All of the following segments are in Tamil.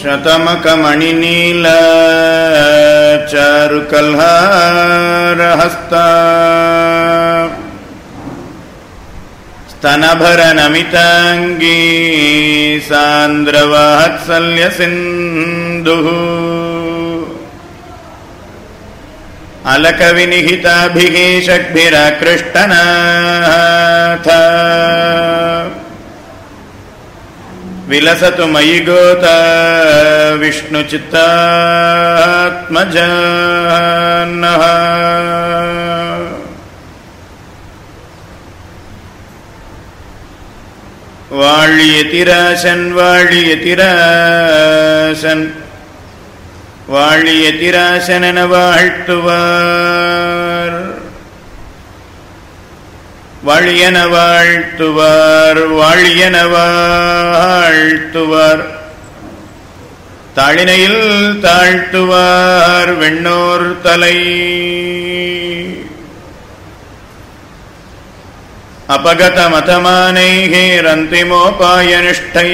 शतमकमणिनील चारुकल्हारहस्ता स्तनभरनमिताङ्गी सान्द्रवात्सल्यसिन्धुः। अलकविनिहिताभिः शक्भिराकृष्टनाथ विलसतु मयि गोता विष्णुचित्तात्मजान्नः वाळ्यतिराशन् वाळ्यतिराशन् वाळ्यतिराशनन वाळ्तुवा வழியன வாழ்த்துவர் வாழியன வாழ்த்துவர். தாழினையில் தாழ்த்துவார் வெண்ணோர் தலை. அபகத மதமானைகே ரந்திமோபாயனிஷ்டை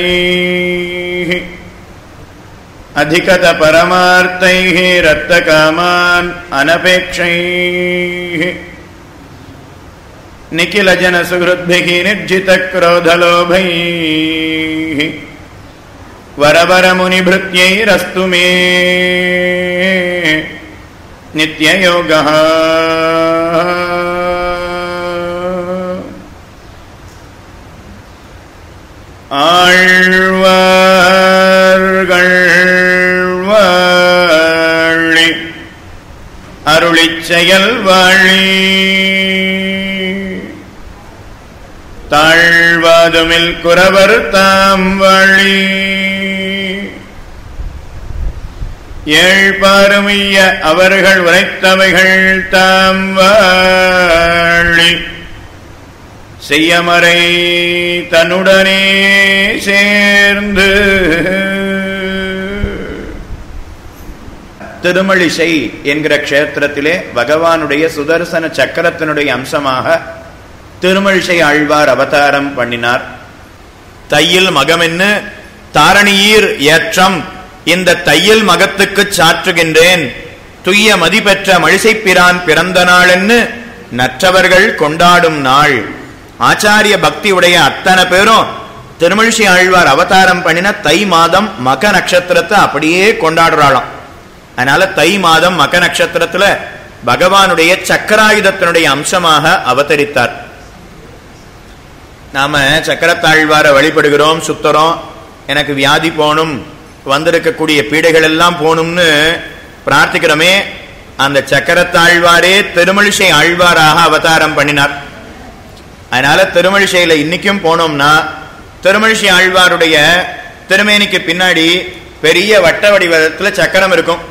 அதிகத பரமார்த்தைகே ரத்த காமான் அனபேட்சை अनपेक्षैः निखिलजनसुहृद्भिः निर्जितक्रोधलोभैः वरवरमुनिभृत्यैरस्तु मे नित्ययोगः ஆழ்வார்கள் வாழி அருளிச் செயல் வாழி தாழ்வாதுமில் குறவர் தாம் வழி. ஏழ்பாருமைய அவர்கள் உரைத்தவைகள் தாம் வாழி. செய்யமறை தன்னுடனே சேர்ந்து. திருமழிசை என்கிற க்ஷேத்திரத்திலே பகவானுடைய சுதர்சன சக்கரத்தினுடைய அம்சமாக திருமழிசை ஆழ்வார் அவதாரம் பண்ணினார். தையில் மகமென்னு தாரணியீர் ஏற்றம். இந்த தையில் மகத்துக்கு சாற்றுகின்றேன். துய்ய மதிபெற்ற மழிசைப்பிரான் பிறந்த நாளென்னு நற்றவர்கள் கொண்டாடும் நாள். ஆச்சாரிய பக்தி உடைய அத்தனை பேரும் திருமழிசை ஆழ்வார் அவதாரம் பண்ணின தை மாதம் மக நட்சத்திரத்தை அப்படியே கொண்டாடுறாளாம். அதனால தை மாதம் மக நட்சத்திரத்துல பகவானுடைய சக்கராயுதத்தினுடைய அம்சமாக அவதரித்தார். நாம சக்கரத்தாழ்வாரை வழிபடுகிறோம் சுத்தரோம் எனக்கு வியாதி போகணும் வந்திருக்கக்கூடிய பீடைகள் எல்லாம் போகணும்னு பிரார்த்திக்கிறோமே. அந்த சக்கரத்தாழ்வாரே திருமழிசை ஆழ்வாராக அவதாரம் பண்ணினார். அதனால திருமழிசையில இன்னைக்கும் போனோம்னா திருமழிசை ஆழ்வாருடைய திருமேனிக்கு பின்னாடி பெரிய வட்ட வடிவத்தில் சக்கரம் இருக்கும்.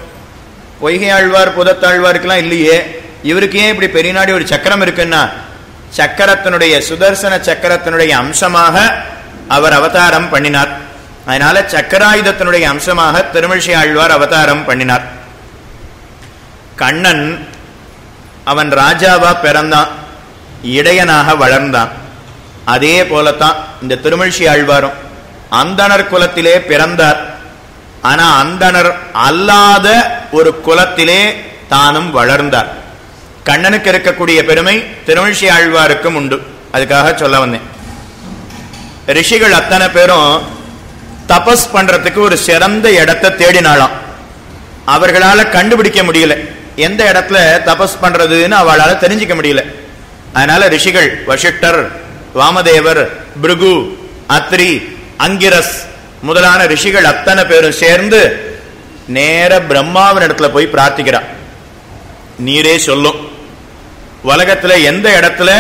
பொய்கை ஆழ்வார் புதத்தாழ்வாருக்கெல்லாம் இல்லையே. இவருக்கு ஏன் இப்படி பெரிய நாடி ஒரு சக்கரம் இருக்குன்னா சக்கரத்தினுடைய சுதர்சன சக்கரத்தினுடைய அம்சமாக அவர் அவதாரம் பண்ணினார். அதனால சக்கராயுதத்தினுடைய அம்சமாக திருமழிசை ஆழ்வார் அவதாரம் பண்ணினார். கண்ணன் அவன் ராஜாவா பிறந்தான். இடையனாக வளர்ந்தான். அதே போலத்தான் இந்த திருமழிசை ஆழ்வாரும் அந்தனர் குலத்திலே பிறந்தார். ஆனா அந்தனர் அல்லாத ஒரு குலத்திலே தானும் வளர்ந்தார். கண்ணனுக்கு இருக்கக்கூடிய பெருமை திருமழிசை ஆழ்வாருக்கும் உண்டு. அதுக்காக சொல்ல வந்தேன். ரிஷிகள் அத்தனை பேரும் தபஸ் பண்றதுக்கு ஒரு சிறந்த இடத்தை தேடினாலாம் அவர்களால கண்டுபிடிக்க முடியல. எந்த இடத்துல தபஸ் பண்றதுன்னு அவளால தெரிஞ்சுக்க முடியல. அதனால ரிஷிகள் வசிஷ்டர் வாமதேவர் பிருகு அத்ரி அங்கிரஸ் முதலான ரிஷிகள் அத்தனை பேரும் சேர்ந்து நேர பிரம்மாவின் இடத்துல போய் பிரார்த்திக்கிறான் நீரே சொல்லும். உலகத்துல எந்த இடத்துல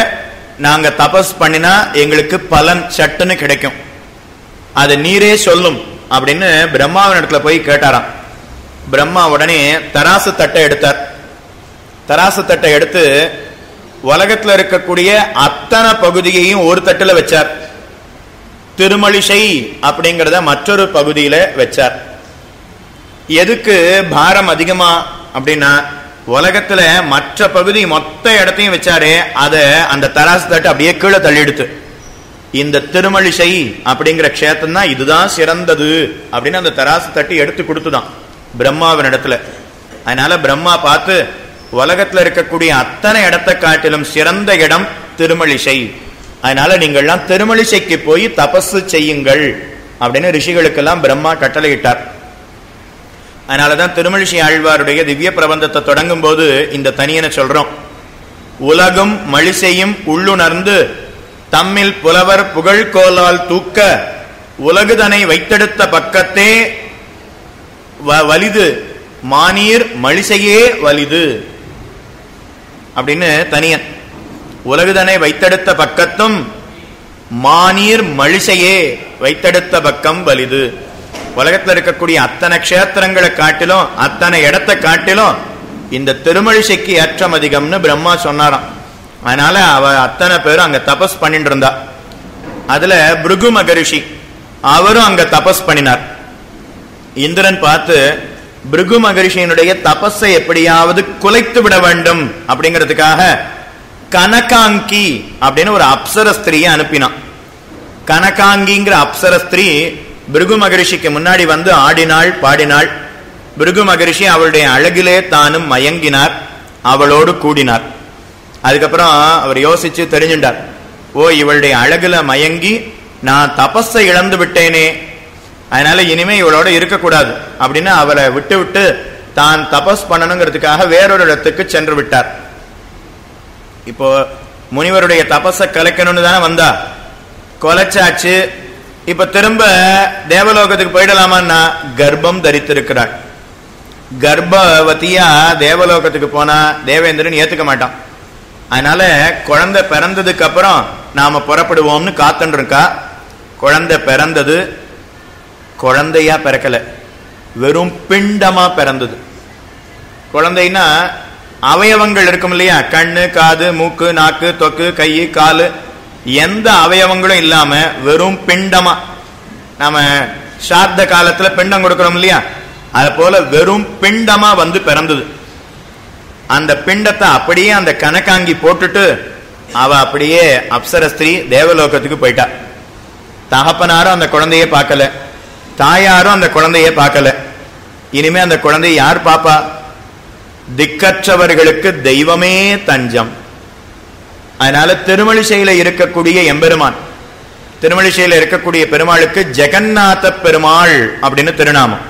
நாங்க தபஸ் பண்ணினா எங்களுக்கு பலன் சட்டுன்னு கிடைக்கும். அது நீரே சொல்லும் அப்படின்னு பிரம்மாவின் இடத்துல போய் கேட்டாராம். பிரம்மா உடனே தராசு தட்டை எடுத்தார். தராசு தட்டை எடுத்து உலகத்தில் இருக்கக்கூடிய அத்தனை பகுதியையும் ஒரு தட்டில் வச்சார். திருமழிசை அப்படிங்கிறத மற்றொரு பகுதியில் வச்சார். எதுக்கு பாரம் அதிகமா அப்படின்னா உலகத்துல மற்ற பகுதி மொத்த இடத்தையும் வச்சாரு அதை அந்த தராசு தட்டு அப்படியே கீழே தள்ளிடுத்து. இந்த திருமழிசை அப்படிங்கிற க்ஷேத்தம் தான் இதுதான் சிறந்தது அப்படின்னு அந்த தராசு தட்டி எடுத்து கொடுத்துதான் பிரம்மாவின் இடத்துல. அதனால பிரம்மா பார்த்து உலகத்துல இருக்கக்கூடிய அத்தனை இடத்தை காட்டிலும் சிறந்த இடம் திருமழிசை. அதனால நீங்கள்லாம் திருமழிசைக்கு போய் தபசு செய்யுங்கள் அப்படின்னு ரிஷிகளுக்கெல்லாம் பிரம்மா கட்டளையிட்டார். அதனாலதான் திருமழிசை ஆழ்வாருடைய திவ்ய பிரபந்தத்தை தொடங்கும் போது இந்த தனியனை சொல்றோம். உலகும் மழிசையும் உள்ளுணர்ந்து தம்மில் புலவர் புகழ்கோலால் தூக்க உலகுதனை வைத்தெடுத்த பக்கத்தே வ- வலிது. மானீர் மழிசையே வலிது. அப்படின்னு தனியன். உலகுதனை வைத்தெடுத்த பக்கத்தும் மானீர் மழிசையே வைத்தெடுத்த பக்கம் வலிது. உலகத்துல இருக்கக்கூடிய அத்தனை க்ஷேத்திரங்களை காட்டிலும் அத்தனை இடத்தை காட்டிலும் இந்த திருமழிசைக்கு ஏற்றம் அதிகம்னு பிரம்மா சொன்னாராம். அதனால அவ அத்தனை பேரும் அங்க தபஸ் பண்ணிட்டு இருந்தா அதுல பிருகு மகரிஷி அவரும் அங்க தபஸ் பண்ணினார். இந்திரன் பார்த்து பிருகு மகரிஷியினுடைய தபஸை எப்படியாவது குலைத்து விட வேண்டும் அப்படிங்கிறதுக்காக கனகாங்கி அப்படின்னு ஒரு அப்சர ஸ்திரியை அனுப்பினான். கனகாங்கிங்கிற அப்சர ஸ்திரீ பிருகு மகரிஷிக்கு முன்னாடி வந்து ஆடினாள் பாடினாள். பிருகு மகரிஷி அவளுடைய அழகிலே தானும் மயங்கினார் அவளோடு கூடினார். அதுக்கப்புறம் அவர் யோசிச்சு தெரிஞ்சுட்டார் ஓ இவளுடைய அழகுல மயங்கி நான் தபஸை இழந்து விட்டேனே. அதனால இனிமே இவளோட இருக்கக்கூடாது அப்படின்னு அவளை விட்டு விட்டு தான் தபஸ் பண்ணணுங்கிறதுக்காக வேறொரு இடத்துக்கு சென்று விட்டார். இப்போ முனிவருடைய தபஸை கலைக்கணும்னு தானே வந்தா. கொலைச்சாச்சு இப்ப திரும்ப தேவலோகத்துக்கு போயிடலாமான்னா கர்ப்பம் தரித்திருக்கிறாள். கர்ப்பவதியா தேவலோகத்துக்கு போனா தேவேந்திரன் ஏத்துக்க மாட்டான். அதனால குழந்தை பிறந்ததுக்கு அப்புறம் நாம புறப்படுவோம்னு காத்துருக்கா குழந்தை பிறந்தது குழந்தையா பிறக்கல. வெறும் பிண்டமா பிறந்தது. குழந்தைன்னா அவயவங்கள் இருக்கும் இல்லையா? கண்ணு காது மூக்கு நாக்கு தொக்கு கை காலு எந்த அவயவங்களும் இல்லாம வெறும் பிண்டமா. நம்ம சார்த்த காலத்துல பிண்டம் கொடுக்கிறோம் இல்லையா? அது போல வெறும் பிண்டமா வந்து பிறந்தது. அந்த பிண்டத்தை அப்படியே அந்த கணக்காங்கி போட்டுட்டு அவ அப்படியே அப்சரஸ்திரீ தேவலோகத்துக்கு போயிட்டா. தகப்பனாரும் அந்த குழந்தைய பார்க்கல. தாயாரும் அந்த குழந்தைய பார்க்கல. இனிமே அந்த குழந்தைய யார் பாப்பா? திக்கற்றவர்களுக்கு தெய்வமே தஞ்சம். அதனால திருமழிசையில இருக்கக்கூடிய எம்பெருமான் திருமழிசையில இருக்கக்கூடிய பெருமாளுக்கு ஜெகநாத பெருமாள் அப்படின்னு திருநாமம்.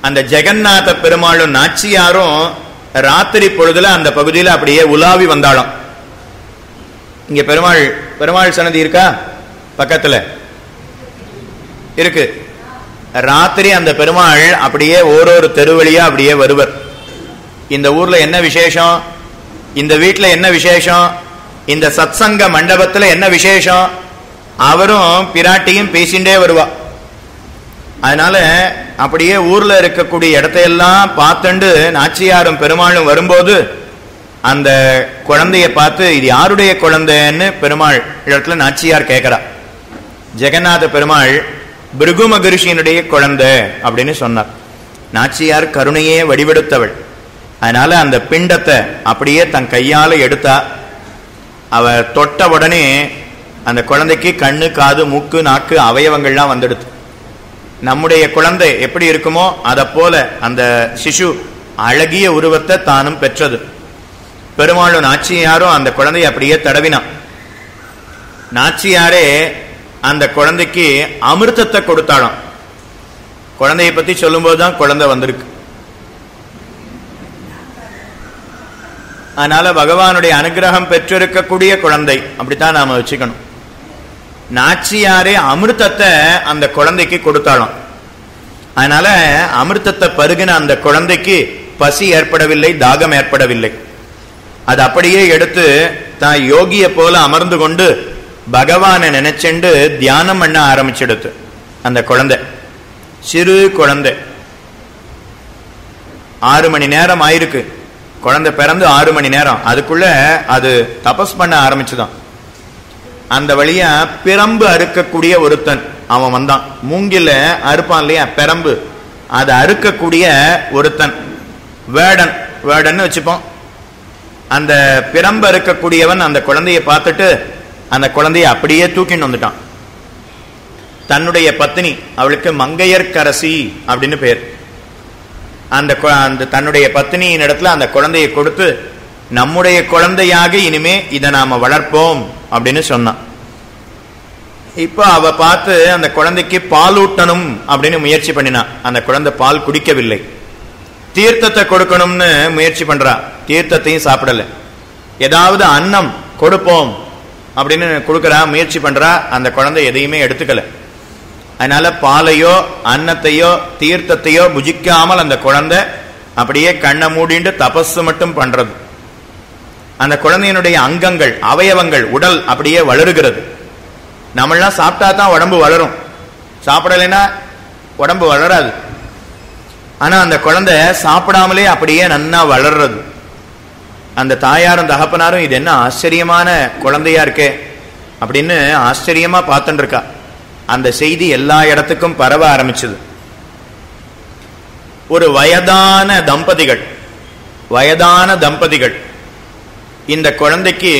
அந்த ஜெகநாத பெருமாளும் நாச்சியாரும் ராத்திரி பொழுதுல அந்த பகுதியில அப்படியே உலாவி வந்தாலும். இங்க பெருமாள் பெருமாள் சன்னதி இருக்கா? பக்கத்துல. இருக்கு. ராத்திரி அந்த பெருமாள் அப்படியே ஓரொரு தெருவழியா அப்படியே வருவர். இந்த ஊர்ல என்ன விசேஷம்? இந்த வீட்டில் என்ன விசேஷம்? இந்த சத்சங்க மண்டபத்தில் என்ன விசேஷம்? அவரும் பிராட்டியும் பேசிண்டே வருவா. அதனால அப்படியே ஊரில் இருக்கக்கூடிய இடத்தையெல்லாம் பார்த்துண்டு நாச்சியாரும் பெருமாளும் வரும்போது அந்த குழந்தைய பார்த்து இது யாருடைய குழந்தைன்னு? பெருமாள் இடத்துல நாச்சியார் கேட்குறா ஜெகநாத பெருமாள் பிருகு மகரிஷியினுடைய குழந்தை அப்படின்னு சொன்னார். நாச்சியார் கருணையே வடிவெடுத்தவள். அதனால அந்த பிண்டத்தை அப்படியே தன் கையால் எடுத்தா அவ தொட்ட உடனே அந்த குழந்தைக்கு கண்ணு காது மூக்கு நாக்கு அவயவங்கள்லாம் வந்துடுது. நம்முடைய குழந்தை எப்படி இருக்குமோ அதை போல அந்த சிசு அழகிய உருவத்தை தானும் பெற்றது. பெருமாளும் நாச்சியாரும் அந்த குழந்தையை அப்படியே தடவினான். நாச்சியாரே அந்த குழந்தைக்கு அமிர்தத்தை கொடுத்தாலும் குழந்தையை பற்றி சொல்லும்போது தான் குழந்தை வந்திருக்கு. அதனால பகவானுடைய அனுகிரகம் பெற்றிருக்கக்கூடிய குழந்தை. அப்படித்தான் நாம வச்சுக்கணும். நாச்சியாரே அமிர்தத்தை அந்த குழந்தைக்கு கொடுத்தாலும் அதனால அமிர்தத்தை பருகின அந்த குழந்தைக்கு பசி ஏற்படவில்லை தாகம் ஏற்படவில்லை. அது அப்படியே எடுத்து தான் யோகிய போல அமர்ந்து கொண்டு பகவானை நினைச்சுண்டு தியானம் பண்ண ஆரம்பிச்சிடுத்து. அந்த குழந்தை. சிறு குழந்தை. ஆறு மணி நேரம் ஆயிருக்கு. குழந்தை பிறந்து ஆறு மணி நேரம். அதுக்குள்ள அது தபஸ் பண்ண ஆரம்பிச்சுதான். அந்த வழியா பிரம்பு அறுக்கக்கூடிய ஒருத்தன் அவன் வந்தான். மூங்கில அறுப்பான் இல்லையா? பிரம்பு. அதை அறுக்கக்கூடிய ஒருத்தன். வேடன். வேடன்னு வச்சுப்போம். அந்த பிரம்பு அறுக்கக்கூடியவன் அந்த குழந்தைய பார்த்துட்டு அந்த குழந்தைய அப்படியே தூக்கின்னு வந்துட்டான். தன்னுடைய பத்தினி அவளுக்கு மங்கையர்க்கரசி அப்படின்னு பேர். அந்த கு- அந்த தன்னுடைய பத்தினியின் இடத்துல அந்த குழந்தையை கொடுத்து நம்முடைய குழந்தையாக இனிமே இதை நாம வளர்ப்போம் அப்படின்னு சொன்னான். இப்போ அவ பார்த்து அந்த குழந்தைக்கு பாலூட்டணும் அப்படின்னு முயற்சி பண்ணினான் அந்த குழந்தை பால் குடிக்கவில்லை. தீர்த்தத்தை கொடுக்கணும்னு முயற்சி பண்றா. தீர்த்தத்தையும் சாப்பிடல. ஏதாவது அன்னம் கொடுப்போம் அப்படின்னு கொடுக்குறா முயற்சி பண்றா. அந்த குழந்தை எதையுமே எடுத்துக்கல. அதனால பாலையோ அன்னத்தையோ தீர்த்தத்தையோ புஜிக்காமல் அந்த குழந்தை அப்படியே கண்ணை மூடிண்டு தபசு மட்டும் பண்றது. அந்த குழந்தையினுடைய அங்கங்கள் அவயவங்கள் உடல் அப்படியே வளருகிறது. நம்மளாம் சாப்பிட்டா தான் உடம்பு வளரும். சாப்பிடலைன்னா உடம்பு வளராது. ஆனா அந்த குழந்தை சாப்பிடாமலே அப்படியே நன்னா வளர்றது. அந்த தாயாரும் தகப்பனாரும் இது என்ன ஆச்சரியமான குழந்தையா இருக்கே அப்படின்னு ஆச்சரியமா பார்த்துட்டு இருக்கா. அந்த செய்தி எல்லா இடத்துக்கும் பரவ ஆரம்பிச்சது. ஒரு வயதான தம்பதிகள் வயதான தம்பதிகள் இந்த குழந்தைக்கு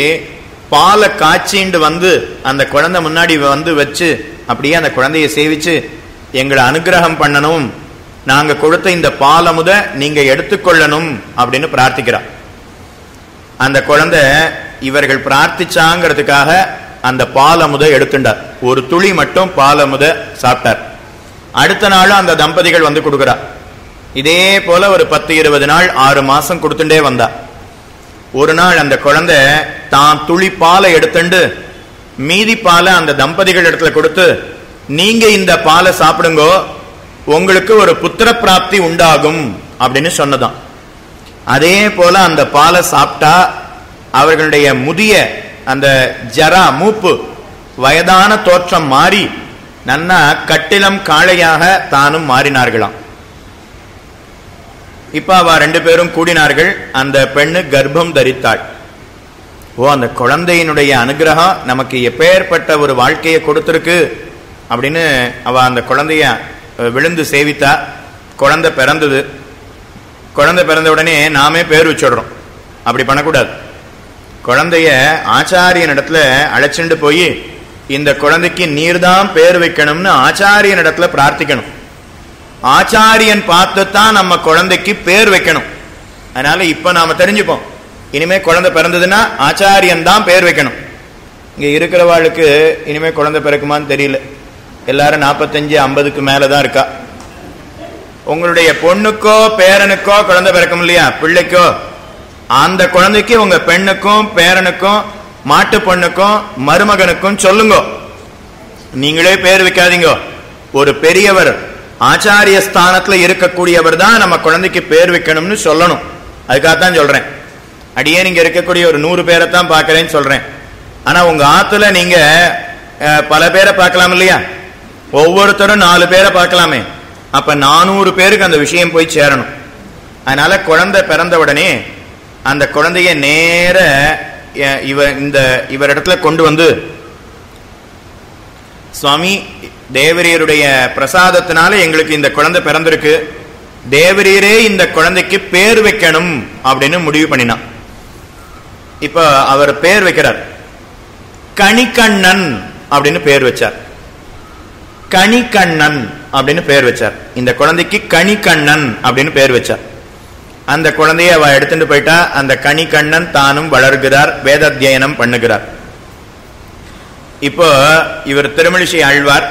பாலை காய்ச்சிண்டு வந்து அந்த குழந்தை முன்னாடி வந்து வச்சு அப்படியே அந்த குழந்தைய சேவிச்சு எங்களை அனுகிரகம் பண்ணணும் நாங்க கொடுத்த இந்த பாலை முத நீங்க எடுத்துக்கொள்ளணும் அப்படின்னு பிரார்த்திக்கிறார் அந்த குழந்தை இவர்கள் பிரார்த்திச்சாங்கிறதுக்காக அந்த பாலமுத எடுத்துட்டார் ஒரு துளி மட்டும் பாலமுத சாப்பிட்டார். அடுத்த நாளும் அந்த தம்பதிகள் வந்து கொடுக்குறா. இதே போல ஒரு பத்து இருபது நாள் ஆறு மாசம் கொடுத்துட்டே வந்தா. ஒரு நாள் அந்த குழந்தை தான் துளி பாலை எடுத்துண்டு மீதி பாலை அந்த தம்பதிகள் இடத்துல கொடுத்து நீங்க இந்த பாலை சாப்பிடுங்கோ உங்களுக்கு ஒரு புத்திர பிராப்தி உண்டாகும் அப்படின்னு சொன்னதான். அதே போல அந்த பாலை சாப்பிட்டா அவர்களுடைய முதிய அந்த ஜரா மூப்பு வயதான தோற்றம் மாறி நன்னா கட்டிலம் காளையாக தானும் மாறினார்களாம். இப்ப அவ ரெண்டு பேரும் கூடினார்கள். அந்த பெண்ணு கர்ப்பம் தரித்தாள். ஓ அந்த குழந்தையினுடைய அனுகிரகம் நமக்கு எப்பேற்பட்ட ஒரு வாழ்க்கையை கொடுத்துருக்கு அப்படின்னு அவ அந்த குழந்தைய விழுந்து சேவித்தா. குழந்தை பிறந்தது. குழந்தை பிறந்த உடனே நாமே பேர் வச்சுடுறோம். அப்படி பண்ணக்கூடாது. குழந்தைய ஆச்சாரியன் இடத்துல அழைச்சிட்டு போய் இந்த குழந்தைக்கு நீர் தான் பேர் வைக்கணும்னு ஆச்சாரியன் இடத்துல பிரார்த்திக்கணும். ஆச்சாரியன் பார்த்து தான் நம்ம குழந்தைக்கு பேர் வைக்கணும். அதனால இப்ப நாம தெரிஞ்சுப்போம். இனிமே குழந்தை பிறந்ததுன்னா ஆச்சாரியன் தான் பேர் வைக்கணும். இங்க இருக்கிறவாளுக்கு இனிமே குழந்தை பிறக்குமான்னு தெரியல. எல்லாரும் நாற்பத்தஞ்சு ஐம்பதுக்கு மேலதான் இருக்கா. உங்களுடைய பொண்ணுக்கோ பேரனுக்கோ குழந்தை பிறக்கும் இல்லையா? பிள்ளைக்கோ? அந்த குழந்தைக்கு உங்க பெண்ணுக்கும் பேரனுக்கும் மாட்டு பொண்ணுக்கும் மருமகனுக்கும் சொல்லுங்க. நீங்களே பேர் வைக்காதீங்க. ஒரு பெரியவர் ஆச்சாரிய ஸ்தானத்துல இருக்கக்கூடியவர் தான் நம்ம குழந்தைக்கு பேர் வைக்கணும்னு சொல்லணும். அதுக்காகத்தான் சொல்றேன். அடியே நீங்க இருக்கக்கூடிய ஒரு நூறு பேரை தான் பார்க்கறேன்னு சொல்றேன். ஆனா உங்க ஆத்துல நீங்க பல பேரை பார்க்கலாம் இல்லையா? ஒவ்வொருத்தரும் நாலு பேரை பார்க்கலாமே. அப்ப நானூறு பேருக்கு அந்த விஷயம் போய் சேரணும். அதனால குழந்தை பிறந்த உடனே அந்த குழந்தைய நேர இவர் இந்த இவரிடத்துல கொண்டு வந்து சுவாமி தேவரீருடைய பிரசாதத்தினால எங்களுக்கு இந்த குழந்தை பிறந்திருக்கு. தேவரீரே இந்த குழந்தைக்கு பேர் வைக்கணும் அப்படின்னு முடிவு பண்ணினான். இப்ப அவர் பேர் வைக்கிறார். கணிக்கண்ணன் அப்படின்னு பேர் வச்சார். கணிக்கண்ணன் அப்படின்னு பேர் வச்சார். இந்த குழந்தைக்கு கணிக்கண்ணன் அப்படின்னு பேர் வச்சார். அந்த குழந்தைய அவ எடுத்துட்டு போயிட்டா அந்த கணிக்கண்ணன் தானும் வளர்கிறார் வேதாத்தியனம் பண்ணுகிறார். இப்போ இவர் திருமழிசை ஆழ்வார்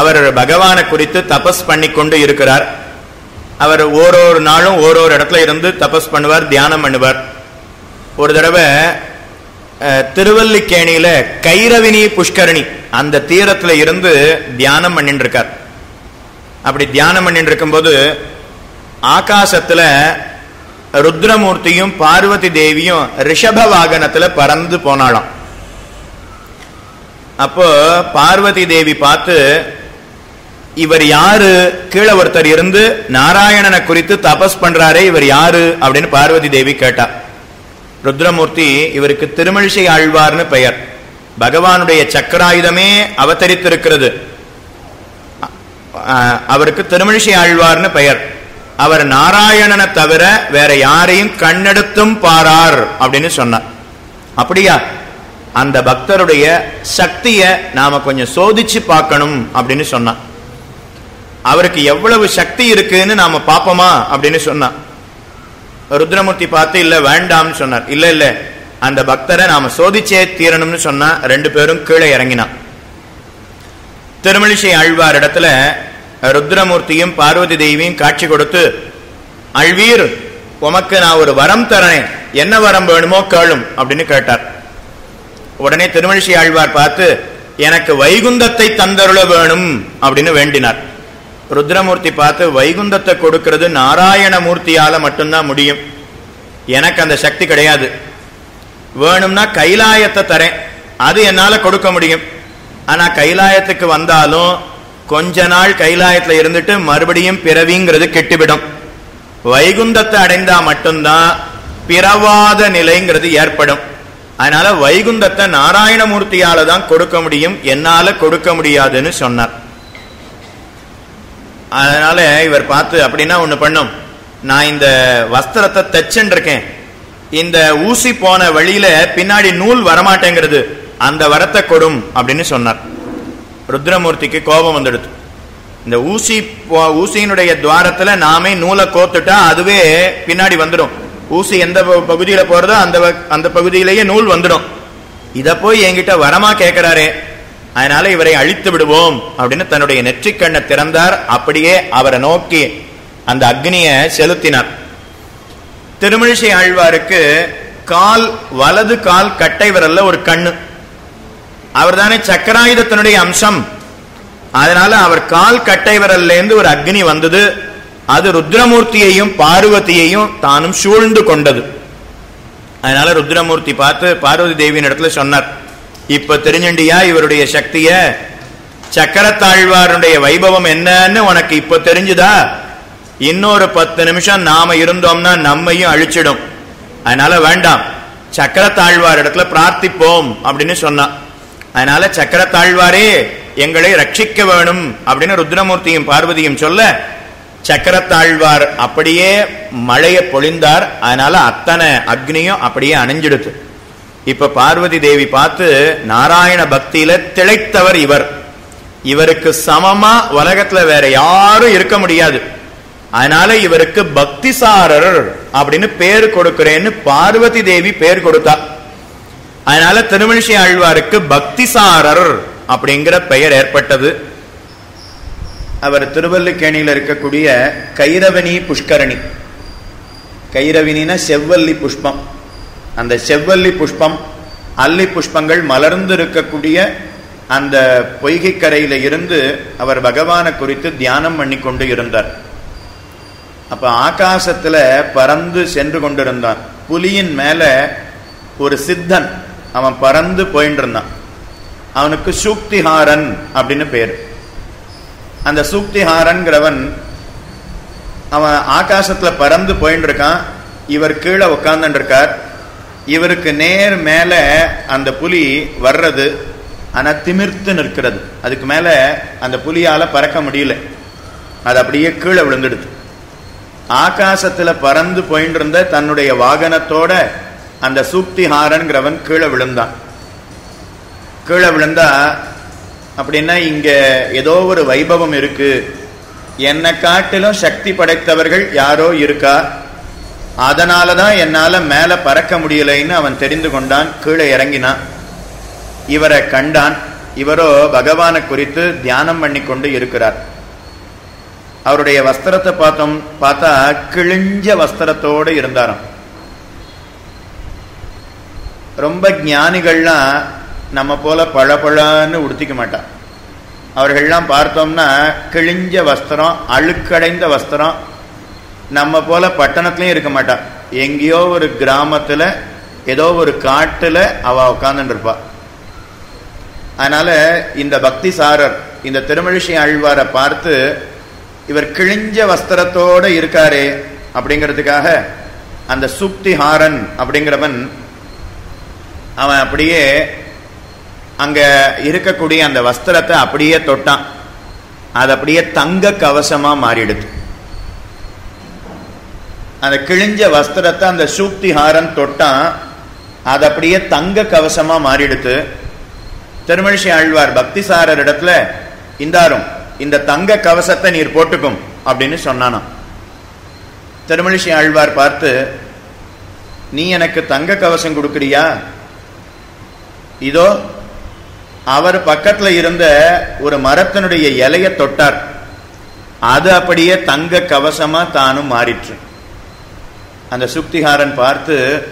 அவர் பகவானை குறித்து தபஸ் பண்ணி கொண்டு இருக்கிறார். அவர் ஓரொரு நாளும் ஓரொரு இடத்துல இருந்து தபஸ் பண்ணுவார் தியானம் பண்ணுவார். ஒரு தடவை திருவல்லிக்கேணியில கைரவினி புஷ்கரணி அந்த தீரத்தில் இருந்து தியானம் பண்ணிட்டு இருக்கார் அப்படி தியானம் பண்ணிட்டு இருக்கும்போது ஆகாசத்துல ருத்ரமூர்த்தியும் பார்வதி தேவியும் ரிஷப வாகனத்துல பறந்து போனாலும் அப்போ பார்வதி தேவி பார்த்து இவர் யாரு? கீழே ஒருத்தர் இருந்து நாராயணனை குறித்து தபஸ் பண்றாரே இவர் யாரு? அப்படின்னு பார்வதி தேவி கேட்டா. ருத்ரமூர்த்தி இவருக்கு திருமழிசை ஆழ்வார்னு பெயர். பகவானுடைய சக்கராயுதமே அவதரித்திருக்கிறது. அவருக்கு திருமழிசை ஆழ்வார்னு பெயர். அவர் நாராயணனை தவிர வேற யாரையும் கண்ணெடுத்தும் பாரார் அப்படின்னு சொன்னார். அப்படியா? அந்த பக்தருடைய சக்தியை நாம கொஞ்சம் சோதிச்சு பார்க்கணும் அப்படின்னு சொன்னான் அவருக்கு எவ்வளவு சக்தி இருக்குன்னு நாம பார்ப்போமா அப்படின்னு சொன்னான் ருத்ரமூர்த்தி பார்த்து இல்லை வேண்டாம்னு சொன்னார். இல்ல இல்ல. அந்த பக்தரை நாம சோதிச்சே தீரணும்னு சொன்னா ரெண்டு பேரும் கீழே இறங்கினான் திருமலிசை ஆழ்வார் இடத்துல ருத்ரமூர்த்தியும் பார்வதி தேவியும் காட்சி கொடுத்து அழ்வீர் உமக்கு நான் ஒரு வரம் தரேன். என்ன வரம் வேணுமோ கேளும் அப்படின்னு கேட்டார். உடனே திருமலிசை ஆழ்வார் பார்த்து எனக்கு வைகுந்தத்தை தந்தருள வேணும் அப்படின்னு வேண்டினார். ருத்ரமூர்த்தி பார்த்து வைகுந்தத்தை கொடுக்கிறது நாராயணமூர்த்தியால மட்டும்தான் முடியும். எனக்கு அந்த சக்தி கிடையாது. வேணும்னா கைலாயத்தை தரேன். அது என்னால கொடுக்க முடியும். ஆனா கைலாயத்துக்கு வந்தாலும் கொஞ்ச நாள் கைலாயத்தில் இருந்துட்டு மறுபடியும் பிறவிங்கிறது கெட்டுவிடும். வைகுந்தத்தை அடைந்தா மட்டும்தான் பிறவாத நிலைங்கிறது ஏற்படும். அதனால வைகுந்தத்தை நாராயணமூர்த்தியால தான் கொடுக்க முடியும் என்னால கொடுக்க முடியாதுன்னு சொன்னார். அதனால இவர் பார்த்து அப்படின்னா ஒன்று பண்ணும். நான் இந்த வஸ்திரத்தை தச்சுன்னு இருக்கேன் இந்த ஊசி போன வழியில பின்னாடி நூல் வரமாட்டேங்கிறது. அந்த வரத்தை கொடும் அப்படின்னு சொன்னார். ருத்ரமூர்த்திக்கு கோபம் வந்துடுது. இந்த ஊசி போ- ஊசியினுடைய துவாரத்துல நாமே நூலை கோத்துட்டா அதுவே பின்னாடி வந்துடும். ஊசி எந்த பகுதியில் பகுதியில போறதோ அந்த வ- அந்த பகுதியிலேயே நூல் வந்துடும். இதை போய் என்கிட்ட வரமா கேட்கிறாரே அதனால இவரை அழித்து விடுவோம் அப்படின்னு தன்னுடைய நெற்றிக்கண்ணை திறந்தார். அப்படியே அவரை நோக்கி அந்த அக்னியை செலுத்தினார். திருமழிசை ஆழ்வாருக்கு கால் வலது கால் கட்டை விரல்ல ஒரு கண்ணு. அவர்தானே சக்கராயுதத்தினுடைய அம்சம். அதனால அவர் கால் கட்டைவரல்ல இருந்து ஒரு அக்னி வந்தது. அது ருத்ரமூர்த்தியையும் பார்வதியையும் தானும் சூழ்ந்து கொண்டது. அதனால ருத்ரமூர்த்தி பார்த்து பார்வதி தேவியின் இடத்துல சொன்னார் இப்ப தெரிஞ்சுண்டியா இவருடைய சக்திய? சக்கரத்தாழ்வாருடைய வைபவம் என்னன்னு உனக்கு இப்ப தெரிஞ்சுதா? இன்னொரு பத்து நிமிஷம் நாம இருந்தோம்னா நம்மையும் அழிச்சிடும். அதனால வேண்டாம் சக்கரத்தாழ்வார் இடத்துல பிரார்த்திப்போம் அப்படின்னு சொன்னான். அதனால சக்கரத்தாழ்வாரே எங்களை ரட்சிக்க வேணும் அப்படின்னு ருத்ரமூர்த்தியும் பார்வதியும் சொல்ல சக்கரத்தாழ்வார் அப்படியே மழையை பொழிந்தார் அதனால அத்தனை அக்னியும் அப்படியே அணிஞ்சிடுது. இப்ப பார்வதி தேவி பார்த்து நாராயண பக்தியில திளைத்தவர் இவர். இவருக்கு சமமா உலகத்துல வேற யாரும் இருக்க முடியாது. அதனால இவருக்கு பக்திசாரர் அப்படின்னு பேர் கொடுக்கிறேன்னு பார்வதி தேவி பேர் கொடுத்தா. அதனால திருமணிசை ஆழ்வாருக்கு பக்திசாரர் அப்படிங்கிற பெயர் ஏற்பட்டது. அவர் திருவல்லிக்கேணியில் இருக்கக்கூடிய கைரவணி புஷ்கரணி. கைரவினா செவ்வல்லி புஷ்பம். அந்த செவ்வல்லி புஷ்பம் அல்லி புஷ்பங்கள் மலர்ந்து இருக்கக்கூடிய அந்த பொய்கைக்கரையில இருந்து அவர் பகவானை குறித்து தியானம் பண்ணி கொண்டு இருந்தார். அப்ப ஆகாசத்துல பறந்து சென்று கொண்டிருந்தார் புலியின் மேல ஒரு சித்தன் அவன் பறந்து போயிட்டு இருந்தான் அவனுக்கு சூக்திஹாரன் அப்படின்னு பேர். அந்த சூக்திஹாரன்கிறவன் அவன் ஆகாசத்தில் பறந்து போயிட்டு இருக்கான் இவர் கீழே உட்கார்ந்துட்டு இவருக்கு நேர் மேலே அந்த புலி வர்றது ஆனால் திமிர்த்து நிற்கிறது. அதுக்கு மேலே அந்த புலியால் பறக்க முடியல. அது அப்படியே கீழே விழுந்துடுது. ஆகாசத்தில் பறந்து போயிட்டு இருந்த தன்னுடைய வாகனத்தோட அந்த சூக்திஹாரன்கிறவன் கீழே விழுந்தான். கீழே விழுந்தா அப்படின்னா இங்க ஏதோ ஒரு வைபவம் இருக்கு. என்னை காட்டிலும் சக்தி படைத்தவர்கள் யாரோ இருக்கா? அதனாலதான் என்னால் மேலே பறக்க முடியலைன்னு அவன் தெரிந்து கொண்டான் கீழே இறங்கினான். இவரை கண்டான். இவரோ பகவானை குறித்து தியானம் பண்ணி கொண்டு இருக்கிறார். அவருடைய வஸ்திரத்தை பார்த்தோம் பார்த்தா கிழிஞ்ச வஸ்திரத்தோடு இருந்தாராம். ரொம்ப ஞானிகள்லாம் நம்ம போல பழபழன்னு உடுத்திக்க மாட்டான் அவர்கள்லாம் பார்த்தோம்னா கிழிஞ்ச வஸ்திரம் அழுக்கடைந்த வஸ்திரம் நம்ம போல பட்டணத்துலையும் இருக்க மாட்டான் எங்கேயோ ஒரு கிராமத்தில் ஏதோ ஒரு காட்டில் அவள் உட்கார்ந்துட்டு இருப்பா அதனால் இந்த பக்தி சாரர் இந்த திருமழிசை ஆழ்வாரை பார்த்து இவர் கிழிஞ்ச வஸ்திரத்தோட இருக்காரே அப்படிங்கிறதுக்காக அந்த சுக்திஹாரன் அப்படிங்கிறவன் அவன் அப்படியே அங்க இருக்கக்கூடிய அந்த வஸ்திரத்தை அப்படியே தொட்டான். அது அப்படியே தங்க கவசமா மாறிடுது. அந்த கிழிஞ்ச வஸ்திரத்தை அந்த சூக்திஹாரன் தொட்டான். அது அப்படியே தங்க கவசமா மாறிடுத்து திருமழிசை ஆழ்வார் பக்திசாரர் இடத்துல இந்தாரும் இந்த தங்க கவசத்தை நீர் போட்டுக்கும் அப்படின்னு சொன்னானாம். திருமழிசை ஆழ்வார் பார்த்து நீ எனக்கு தங்க கவசம் கொடுக்குறியா? இதோ அவர் பக்கத்தில் இருந்த ஒரு மரத்தினுடைய இலைய தொட்டார். அது அப்படியே தங்க கவசமா தானும் மாறிற்று. அந்த சுக்திகாரன் பார்த்து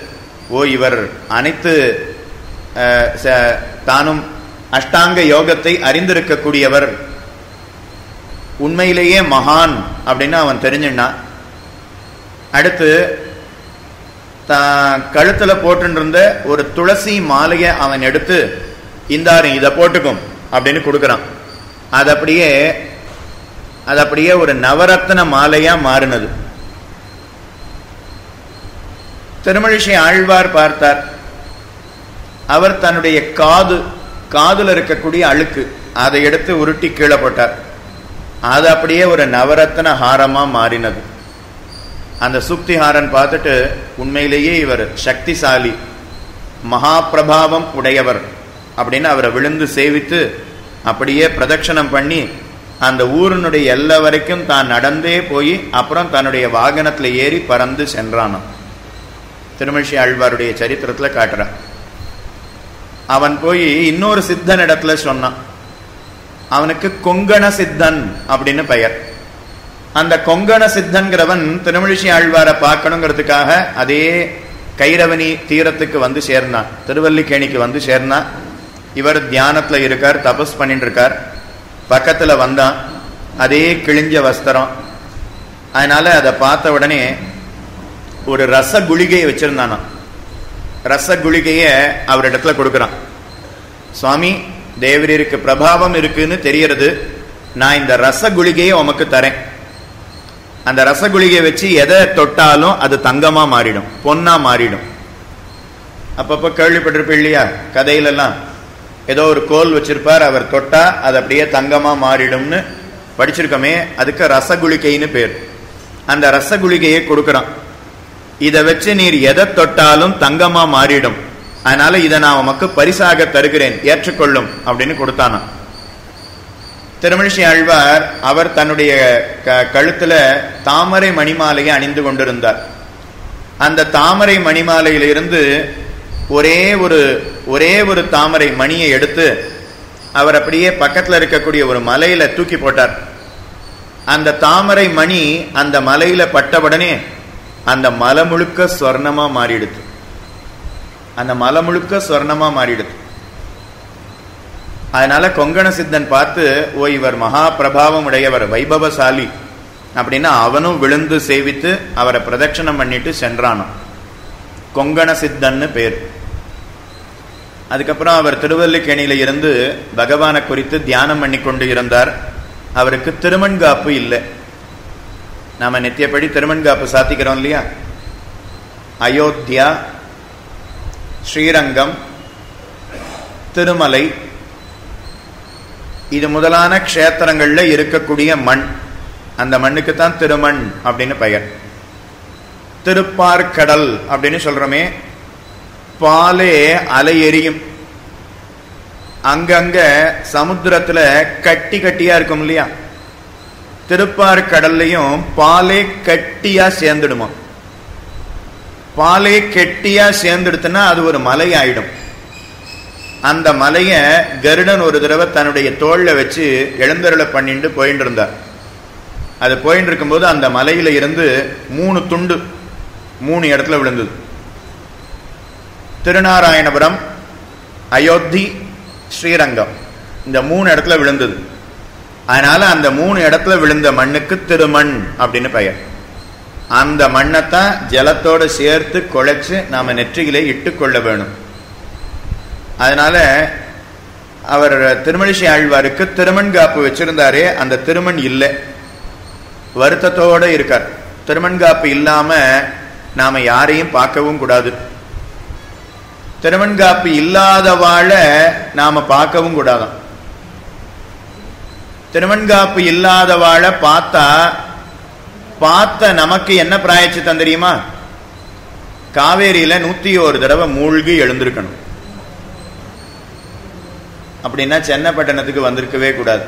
ஓ இவர் அனைத்து ச- தானும் அஷ்டாங்க யோகத்தை அறிந்திருக்கக்கூடியவர். உண்மையிலேயே மகான். அப்படின்னு அவன் தெரிஞ்சுன்னா அடுத்து தான் கழுத்துல போட்டுருந்த ஒரு துளசி மாலையை அவன் எடுத்து இந்தாரு இதை போட்டுக்கும் அப்படின்னு கொடுக்குறான். அது அப்படியே அது அப்படியே ஒரு நவரத்ன மாலையா மாறினது. திருமழிசை ஆழ்வார் பார்த்தார். அவர் தன்னுடைய காது காதுல இருக்கக்கூடிய அழுக்கு அதை எடுத்து உருட்டி கீழே போட்டார். அது அப்படியே ஒரு நவரத்ன ஹாரமா மாறினது. அந்த சுக்திஹாரன் பார்த்துட்டு உண்மையிலேயே இவர் சக்திசாலி மகா பிரபாவம் உடையவர் அப்படின்னு அவரை விழுந்து சேவித்து அப்படியே பிரதட்சணம் பண்ணி அந்த ஊரினுடைய எல்லா வரைக்கும் தான் நடந்தே போய் அப்புறம் தன்னுடைய வாகனத்தில் ஏறி பறந்து சென்றானாம். திருமிழ்ச்சி ஆழ்வாருடைய சரித்திரத்தில் காட்டுறான் அவன் போய் இன்னொரு சித்தன் இடத்துல சொன்னான். அவனுக்கு கொங்கண சித்தன் அப்படின்னு பெயர். அந்த கொங்கண சித்தன்கிறவன் திருமிழிசை ஆழ்வாரை பார்க்கணுங்கிறதுக்காக அதே கைரவனி தீரத்துக்கு வந்து சேர்ந்தான் திருவல்லிக்கேணிக்கு வந்து சேர்ந்தான் இவர் தியானத்தில் இருக்கார் தபஸ் பண்ணிட்டு இருக்கார் பக்கத்தில் வந்தான் அதே கிழிஞ்ச வஸ்திரம். அதனால அதை பார்த்த உடனே ஒரு ரச குளிகையை வச்சிருந்தானா. ரச குளிகையை அவரிடத்துல கொடுக்குறான். சுவாமி தேவரீருக்கு பிரபாவம் இருக்குன்னு தெரியறது. நான் இந்த ரச குளிகையை உமக்கு தரேன். அந்த ரசகுளிகை வச்சு எதை தொட்டாலும் அது தங்கமா மாறிடும் பொன்னாக மாறிடும். அப்பப்ப கேள்விப்பட்டிருப்ப இல்லையா? கதையிலெல்லாம். ஏதோ ஒரு கோல் வச்சிருப்பார் அவர் தொட்டா அது அப்படியே தங்கமா மாறிடும்னு படிச்சிருக்கோமே அதுக்கு ரசகுளிகைன்னு பேர். அந்த ரசகுளிகையை கொடுக்குறான். இதை வச்சு நீர் எதை தொட்டாலும் தங்கமா மாறிடும். அதனால இதை நான் உமக்கு பரிசாக தருகிறேன் ஏற்றுக்கொள்ளும் அப்படின்னு கொடுத்தானா திருமணிஷி ஆழ்வார் அவர் தன்னுடைய க- கழுத்துல தாமரை மணிமாலையை அணிந்து கொண்டிருந்தார். அந்த தாமரை மணிமாலையிலிருந்து ஒரே ஒரு ஒரே ஒரு தாமரை மணியை எடுத்து அவர் அப்படியே பக்கத்தில் இருக்கக்கூடிய ஒரு மலையில தூக்கி போட்டார். அந்த தாமரை மணி அந்த மலையில பட்டவுடனே அந்த மலை முழுக்க சொர்ணமா மாறிடுது அந்த மலை முழுக்க சொர்ணமா மாறிடுது அதனால கொங்கண சித்தன் பார்த்து ஓ இவர் மகா பிரபாவம் உடையவர் வைபவசாலி. அப்படின்னா அவனும் விழுந்து சேவித்து அவரை பிரதட்சணம் பண்ணிட்டு சென்றானாம் கொங்கண சித்தன்னு பேர். அதுக்கப்புறம் அவர் திருவல்லிக்கேணியில இருந்து பகவானை குறித்து தியானம் பண்ணி கொண்டு இருந்தார். அவருக்கு திருமண்காப்பு இல்லை. நாம நித்தியப்படி திருமண்காப்பு சாத்திக்கிறோம் இல்லையா? அயோத்தியா ஸ்ரீரங்கம் திருமலை இது முதலான க்ஷேத்திரங்களில் இருக்கக்கூடிய மண். அந்த மண்ணுக்கு தான் திருமண் அப்படின்னு பெயர். திருப்பார்கடல் அப்படின்னு சொல்றோமே பாலே அலை எரியும். அங்கங்க சமுத்திரத்துல கட்டி கட்டியா இருக்கும் இல்லையா? திருப்பார்கடல்லையும் பாலே கட்டியா சேர்ந்துடுமா? பாலே கெட்டியா சேர்ந்துடுத்துன்னா அது ஒரு மலை ஆயிடும் அந்த மலைய கருடன் ஒரு தடவை தன்னுடைய தோளில் வச்சு எழுந்தருளை பண்ணிட்டு போயிட்டு இருந்தார். அது போயிட்டு இருக்கும்போது அந்த மலையில இருந்து மூணு துண்டு மூணு இடத்துல விழுந்தது. திருநாராயணபுரம் அயோத்தி ஸ்ரீரங்கம் இந்த மூணு இடத்துல விழுந்தது. அதனால அந்த மூணு இடத்துல விழுந்த மண்ணுக்கு திருமண் அப்படின்னு பெயர். அந்த மண்ணைத்தான் ஜலத்தோடு சேர்த்து குழைச்சு நாம நெற்றியிலே இட்டுக்கொள்ள வேணும். அதனால அவர் திருமணிசை ஆழ்வாருக்கு திருமண் காப்பு வச்சிருந்தாரே அந்த திருமண் இல்லை. வருத்தத்தோட இருக்கார். திருமண் காப்பு இல்லாம நாம யாரையும் பார்க்கவும் கூடாது. திருமண் காப்பு இல்லாதவாழ நாம பார்க்கவும் கூடாதாம். திருமண்காப்பு இல்லாதவாழ பார்த்தா பார்த்த நமக்கு என்ன பிராயச்சி தெரியுமா? காவேரியில நூத்தி ஒரு தடவை மூழ்கி எழுந்திருக்கணும். அப்படின்னா சென்னப்பட்டணத்துக்கு வந்திருக்கவே கூடாது.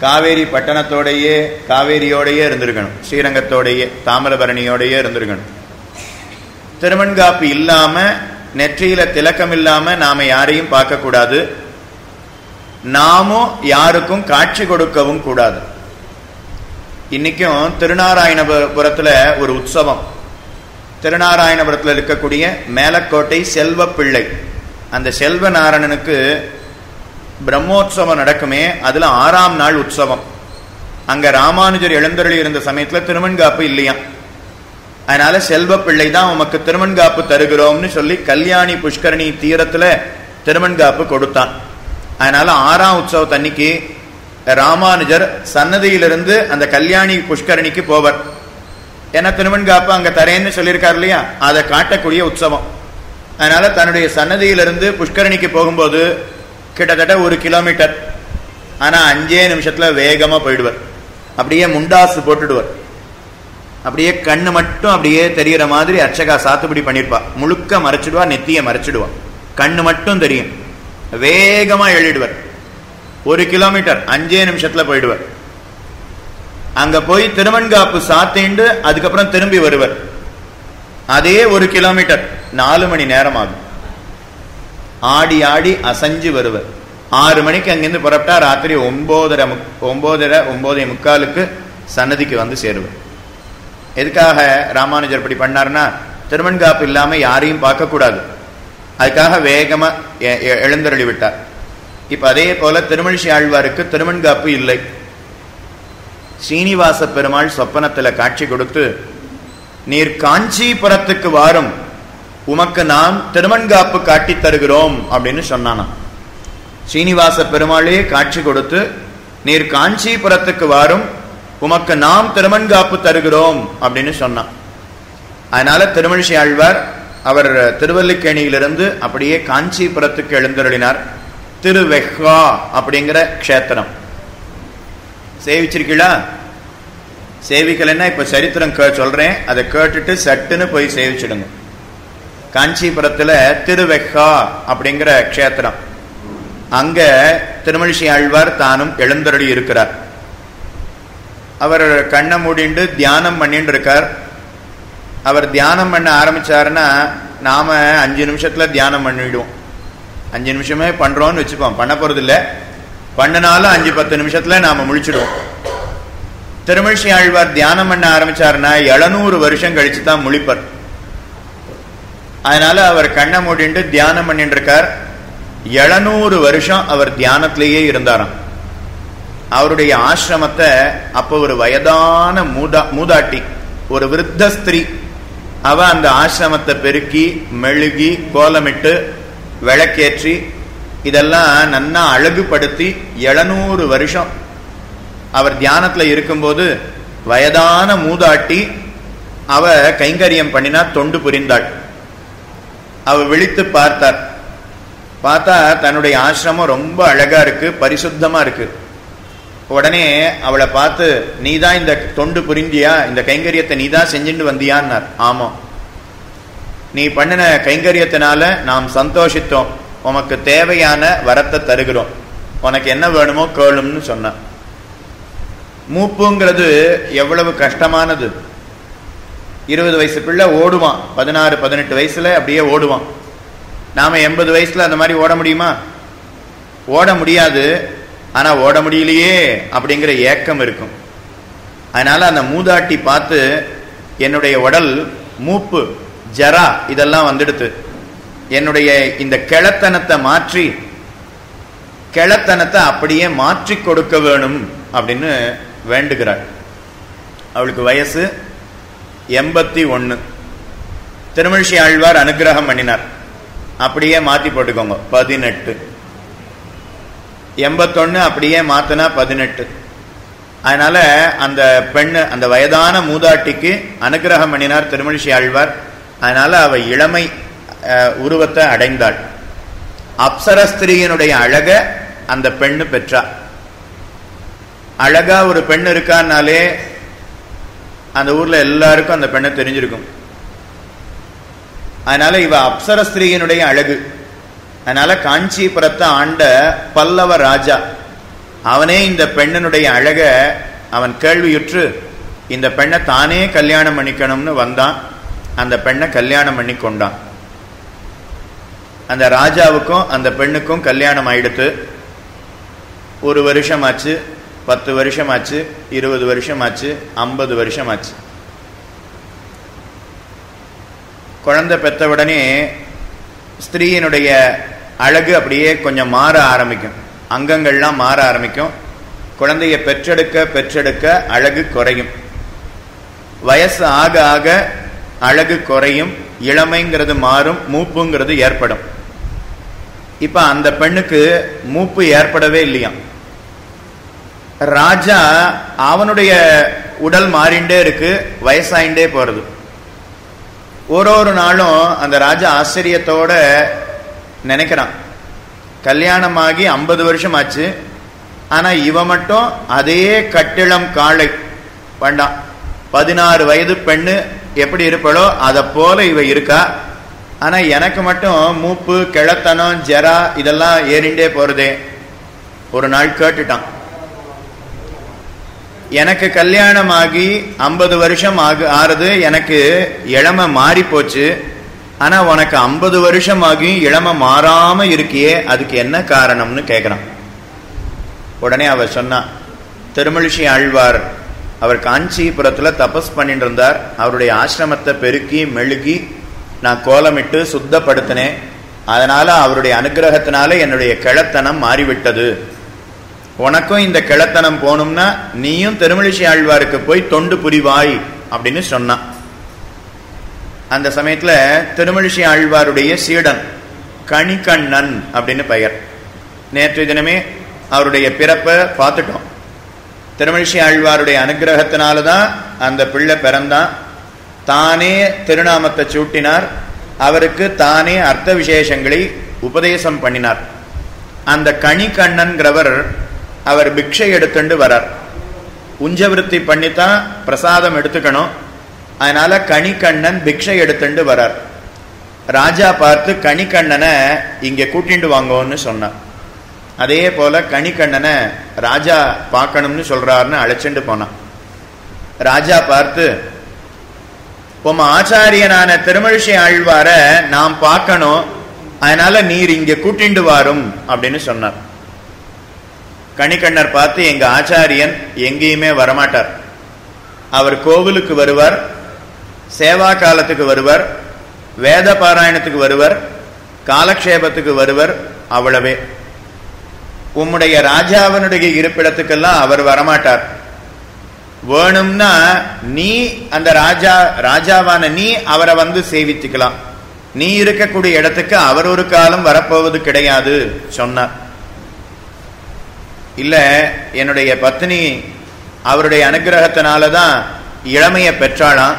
காவேரி பட்டணத்தோடையே காவேரியோடையே இருந்திருக்கணும். ஸ்ரீரங்கத்தோடையே தாமிரபரணியோடையே இருந்திருக்கணும். திருமண்காப்பு இல்லாம நெற்றியில திலக்கம் இல்லாம நாம யாரையும் பார்க்கக்கூடாது. நாமும் யாருக்கும் காட்சி கொடுக்கவும் கூடாது. இன்னைக்கும் திருநாராயணபுரத்துல ஒரு உற்சவம். திருநாராயணபுரத்தில் இருக்கக்கூடிய மேலக்கோட்டை செல்வப்பிள்ளை. அந்த செல்வ நாரணனுக்கு பிரம்மோற்சவம் நடக்குமே அதுல ஆறாம் நாள் உற்சவம். அங்க ராமானுஜர் எழுந்தருளி இருந்த சமயத்துல திருமண்காப்பு இல்லையா? அதனால செல்வ பிள்ளை தான் உமக்கு திருமண்காப்பு தருகிறோம்னு சொல்லி கல்யாணி புஷ்கரணி தீரத்துல திருமண்காப்பு கொடுத்தான். அதனால ஆறாம் உற்சவத்தன்னைக்கு ராமானுஜர் சன்னதியிலிருந்து அந்த கல்யாணி புஷ்கரணிக்கு போவர். ஏன்னா திருமண்காப்பு அங்க தரேன்னு சொல்லியிருக்காரு இல்லையா? அதை காட்டக்கூடிய உற்சவம். அதனால தன்னுடைய சன்னதியிலிருந்து புஷ்கரணிக்கு போகும்போது கிட்டத்தட்ட ஒரு கிலோமீட்டர். ஆனால் அஞ்சே நிமிஷத்தில் வேகமாக போயிடுவார். அப்படியே முண்டாசு போட்டுடுவார். அப்படியே கண்ணு மட்டும் அப்படியே தெரிகிற மாதிரி அர்ச்சகா சாத்துப்படி பண்ணியிருப்பா முழுக்க மறைச்சிடுவா நெத்தியை மறைச்சிடுவா. கண்ணு மட்டும் தெரியும். வேகமாக எழுதிடுவார். ஒரு கிலோமீட்டர் அஞ்சே நிமிஷத்தில் போயிடுவார். அங்கே போய் திருமண்காப்பு சாத்திண்டு அதுக்கப்புறம் திரும்பி வருவர். அதே ஒரு கிலோமீட்டர். நாலு மணி நேரம் ஆகும் ஆடி ஆடி அசைஞ்சு வருவர். ஆறு மணிக்கு அங்கிருந்து புறப்பட்டா ராத்திரி ஒன்பதரை ஒன்பதரை ஒன்பதே முக்காலுக்கு சன்னதிக்கு வந்து சேருவர். எதுக்காக ராமானுஜர் இப்படி பண்ணார்னா திருமண்காப்பு இல்லாமல் யாரையும் பார்க்கக்கூடாது. அதுக்காக வேகமா எழுந்தருளி விட்டார். இப்போ அதே போல திருமணி ஆழ்வாருக்கு திருமண்காப்பு இல்லை. ஸ்ரீனிவாச பெருமாள் சொப்பனத்துல காட்சி கொடுத்து நீர் காஞ்சிபுரத்துக்கு வாரும். உமக்கு நாம் திருமண்காப்பு காட்டி தருகிறோம் அப்படின்னு சொன்னானாம். ஸ்ரீனிவாச பெருமாளே காட்சி கொடுத்து நீர் காஞ்சிபுரத்துக்கு வாரும். உமக்கு நாம் திருமண்காப்பு தருகிறோம் அப்படின்னு சொன்னான். அதனால திருமணிஷி ஆழ்வார் அவர் திருவல்லிக்கேணியிலிருந்து அப்படியே காஞ்சிபுரத்துக்கு எழுந்தருளினார். திருவெஹ்வா அப்படிங்கிற க்ஷேத்திரம். சேவிச்சிருக்கீங்களா சேவிக்கலைன்னா இப்போ சரித்திரம் கே சொல்கிறேன் அதை கேட்டுட்டு சட்டுன்னு போய் சேவிச்சிடுங்க. காஞ்சிபுரத்தில் திருவெக்கா அப்படிங்கிற க்ஷேத்திரம். அங்கே திருமணிஷி ஆழ்வார் தானும் எழுந்தருளி இருக்கிறார். அவர் கண்ணை மூடிண்டு தியானம் பண்ணிட்டு இருக்கார். அவர் தியானம் பண்ண ஆரம்பிச்சாருன்னா நாம் அஞ்சு நிமிஷத்தில் தியானம் பண்ணிவிடுவோம் அஞ்சு நிமிஷமே பண்ணுறோன்னு வச்சுப்போம். பண்ண போகிறதில்ல பண்ணினாலும் அஞ்சு பத்து நிமிஷத்தில் நாம் முழிச்சிடுவோம். திருமழிசை ஆழ்வார் தியானம் பண்ண ஆரம்பிச்சாருன்னா எழுநூறு வருஷம் கழிச்சு தான் முழிப்பர். அதனால அவர் கண்ணை மூடிண்டு தியானம் பண்ணிட்டு இருக்கார் எழுநூறு வருஷம் அவர் தியானத்திலேயே இருந்தாராம். அவருடைய ஆசிரமத்தை அப்ப ஒரு வயதான மூதா மூதாட்டி ஒரு விருத்த ஸ்திரீ. அவ அந்த ஆசிரமத்தை பெருக்கி மெழுகி கோலமிட்டு விளக்கேற்றி இதெல்லாம் நன்னா அழகுபடுத்தி எழுநூறு வருஷம் அவர் தியானத்தில் இருக்கும்போது வயதான மூதாட்டி அவ கைங்கரியம் பண்ணினா தொண்டு புரிந்தாள். அவ விழித்து பார்த்தார். பார்த்தா தன்னுடைய ஆசிரமம் ரொம்ப அழகா இருக்கு பரிசுத்தமா இருக்கு. உடனே அவளை பார்த்து நீ தான் இந்த தொண்டு புரிந்தியா? இந்த கைங்கரியத்தை நீ தான் செஞ்சுட்டு வந்தியான்னார். ஆமாம் நீ பண்ணின கைங்கரியத்தினால நாம் சந்தோஷித்தோம். உனக்கு தேவையான வரத்தை தருகிறோம். உனக்கு என்ன வேணுமோ கேளும்னு சொன்னான் மூப்புங்கிறது எவ்வளவு கஷ்டமானது? இருபது வயசு பிள்ளை ஓடுவான். பதினாறு பதினெட்டு வயசுல அப்படியே ஓடுவான். நாம எண்பது வயசுல அந்த மாதிரி ஓட முடியுமா? ஓட முடியாது. ஆனா ஓட முடியலையே அப்படிங்கிற ஏக்கம் இருக்கும். அதனால அந்த மூதாட்டி பார்த்து என்னுடைய உடல் மூப்பு ஜரா இதெல்லாம் வந்துடுத்து என்னுடைய இந்த கிளத்தனத்தை மாற்றி கிளத்தனத்தை அப்படியே மாற்றி கொடுக்க வேணும் அப்படின்னு வேண்டுகிறாள். அவளுக்கு வயசு எண்பத்தி ஒன்று திருமழிசை ஆழ்வார் அனுகிரகம் பண்ணினார். அப்படியே மாற்றி போட்டுக்கோங்க பதினெட்டு. எண்பத்தொன்று அப்படியே மாத்தினா பதினெட்டு. அதனால அந்த பெண்ணு அந்த வயதான மூதாட்டிக்கு அனுகிரகம் பண்ணினார் திருமழிசை ஆழ்வார். அதனால அவ இளமை உருவத்தை அடைந்தாள். அப்சரஸ்திரியினுடைய அழக அந்த பெண்ணு பெற்றாள் அழகா ஒரு பெண் இருக்கான்னாலே அந்த ஊர்ல எல்லாருக்கும் அந்த பெண்ணை தெரிஞ்சிருக்கும். அதனால இவ அப்சர ஸ்திரீயினுடைய அழகு. அதனால காஞ்சிபுரத்தை ஆண்ட பல்லவ ராஜா. அவனே இந்த பெண்ணனுடைய அழக அவன் கேள்வியுற்று இந்த பெண்ணை தானே கல்யாணம் பண்ணிக்கணும்னு வந்தான். அந்த பெண்ணை கல்யாணம் பண்ணி கொண்டான். அந்த ராஜாவுக்கும் அந்த பெண்ணுக்கும் கல்யாணம் ஆயிடுத்து. ஒரு வருஷம் ஆச்சு பத்து வருஷம் ஆச்சு இருபது வருஷம் ஆச்சு ஐம்பது வருஷம் ஆச்சு குழந்தை பெற்ற உடனே ஸ்திரீயினுடைய அழகு அப்படியே கொஞ்சம் மாற ஆரம்பிக்கும். அங்கங்கள்லாம் மாற ஆரம்பிக்கும். குழந்தைய பெற்றெடுக்க பெற்றெடுக்க அழகு குறையும். வயசு ஆக ஆக அழகு குறையும் இளமைங்கிறது மாறும் மூப்புங்கிறது ஏற்படும். இப்போ அந்த பெண்ணுக்கு மூப்பு ஏற்படவே இல்லையாம். ராஜா அவனுடைய உடல் மாறிண்டே இருக்கு வயசாயிண்டே போறது. ஒரு ஒரு நாளும் அந்த ராஜா ஆச்சரியத்தோட நினைக்கிறான். கல்யாணமாகி ஐம்பது வருஷம் ஆச்சு ஆனா இவ மட்டும் அதே கட்டிளம் காளை. வேண்டாம் பதினாறு வயது பெண்ணு எப்படி இருப்பாளோ அதை போல இவ இருக்கா? ஆனா எனக்கு மட்டும் மூப்பு கிழத்தனம் ஜெரா இதெல்லாம் ஏறிண்டே போறதே. ஒரு நாள் கேட்டுட்டான். எனக்கு கல்யாணம் ஆகி ஐம்பது வருஷம் ஆகு ஆறுது. எனக்கு இளமை மாறி போச்சு ஆனால் உனக்கு ஐம்பது வருஷம் ஆகியும் இளமை மாறாமல் இருக்கியே அதுக்கு என்ன காரணம்னு கேட்குறான் உடனே அவர் சொன்னான் திருமழிஷி ஆழ்வார் அவர் காஞ்சிபுரத்தில் தபஸ் பண்ணிட்டு இருந்தார் அவருடைய ஆசிரமத்தை பெருக்கி மெழுகி நான் கோலமிட்டு சுத்தப்படுத்தினேன். அதனால் அவருடைய அனுகிரகத்தினால என்னுடைய கிழத்தனம் மாறிவிட்டது. உனக்கும் இந்த கிழத்தனம் போகணும்னா நீயும் திருமழிசை ஆழ்வாருக்கு போய் தொண்டு புரிவாய் அப்படின்னு சொன்னான். அந்த சமயத்தில் திருமழிசை ஆழ்வாருடைய சீடன் கணிகண்ணன் அப்படின்னு பெயர். நேற்று தினமே அவருடைய பிறப்பை பார்த்துட்டோம். திருமழிசை ஆழ்வாருடைய அனுகிரகத்தினாலதான் அந்த பிள்ளை பிறந்தான். தானே திருநாமத்தை சூட்டினார். அவருக்கு தானே அர்த்த விசேஷங்களை உபதேசம் பண்ணினார். அந்த கணிகண்ணன்கிறவர் அவர் பிக்ஷை எடுத்துண்டு வரார். உஞ்சவிருத்தி பண்ணித்தான் பிரசாதம் எடுத்துக்கணும். அதனால கணிக்கண்ணன் பிக்ஷை எடுத்துண்டு வரார். ராஜா பார்த்து கணிக்கண்ணனை இங்க கூட்டிண்டு வாங்கோன்னு சொன்னார். அதே போல கணிக்கண்ணனை ராஜா பார்க்கணும்னு சொல்றாருன்னு அழைச்சிட்டு போனான். ராஜா பார்த்து உம் ஆச்சாரியனான திருமழிசை ஆழ்வார நாம் பார்க்கணும். அதனால நீர் இங்க கூட்டிண்டு வாரும் அப்படின்னு சொன்னார். கணிக்கண்ணர் பார்த்து எங்க ஆச்சாரியன் எங்கேயுமே வரமாட்டார். அவர் கோவிலுக்கு வருவார் சேவா காலத்துக்கு வருவர் வேத பாராயணத்துக்கு வருவர் காலக்ஷேபத்துக்கு வருவர் அவ்வளவே. உம்முடைய ராஜாவனுடைய இருப்பிடத்துக்கெல்லாம் அவர் வரமாட்டார். வேணும்னா நீ அந்த ராஜா ராஜாவான நீ அவரை வந்து சேவித்துக்கலாம். நீ இருக்கக்கூடிய இடத்துக்கு அவர் ஒரு காலம் வரப்போவது கிடையாது சொன்னார். இல்லை என்னுடைய பத்னி அவருடைய அனுகிரகத்தினாலதான் இளமையை பெற்றாளாம்.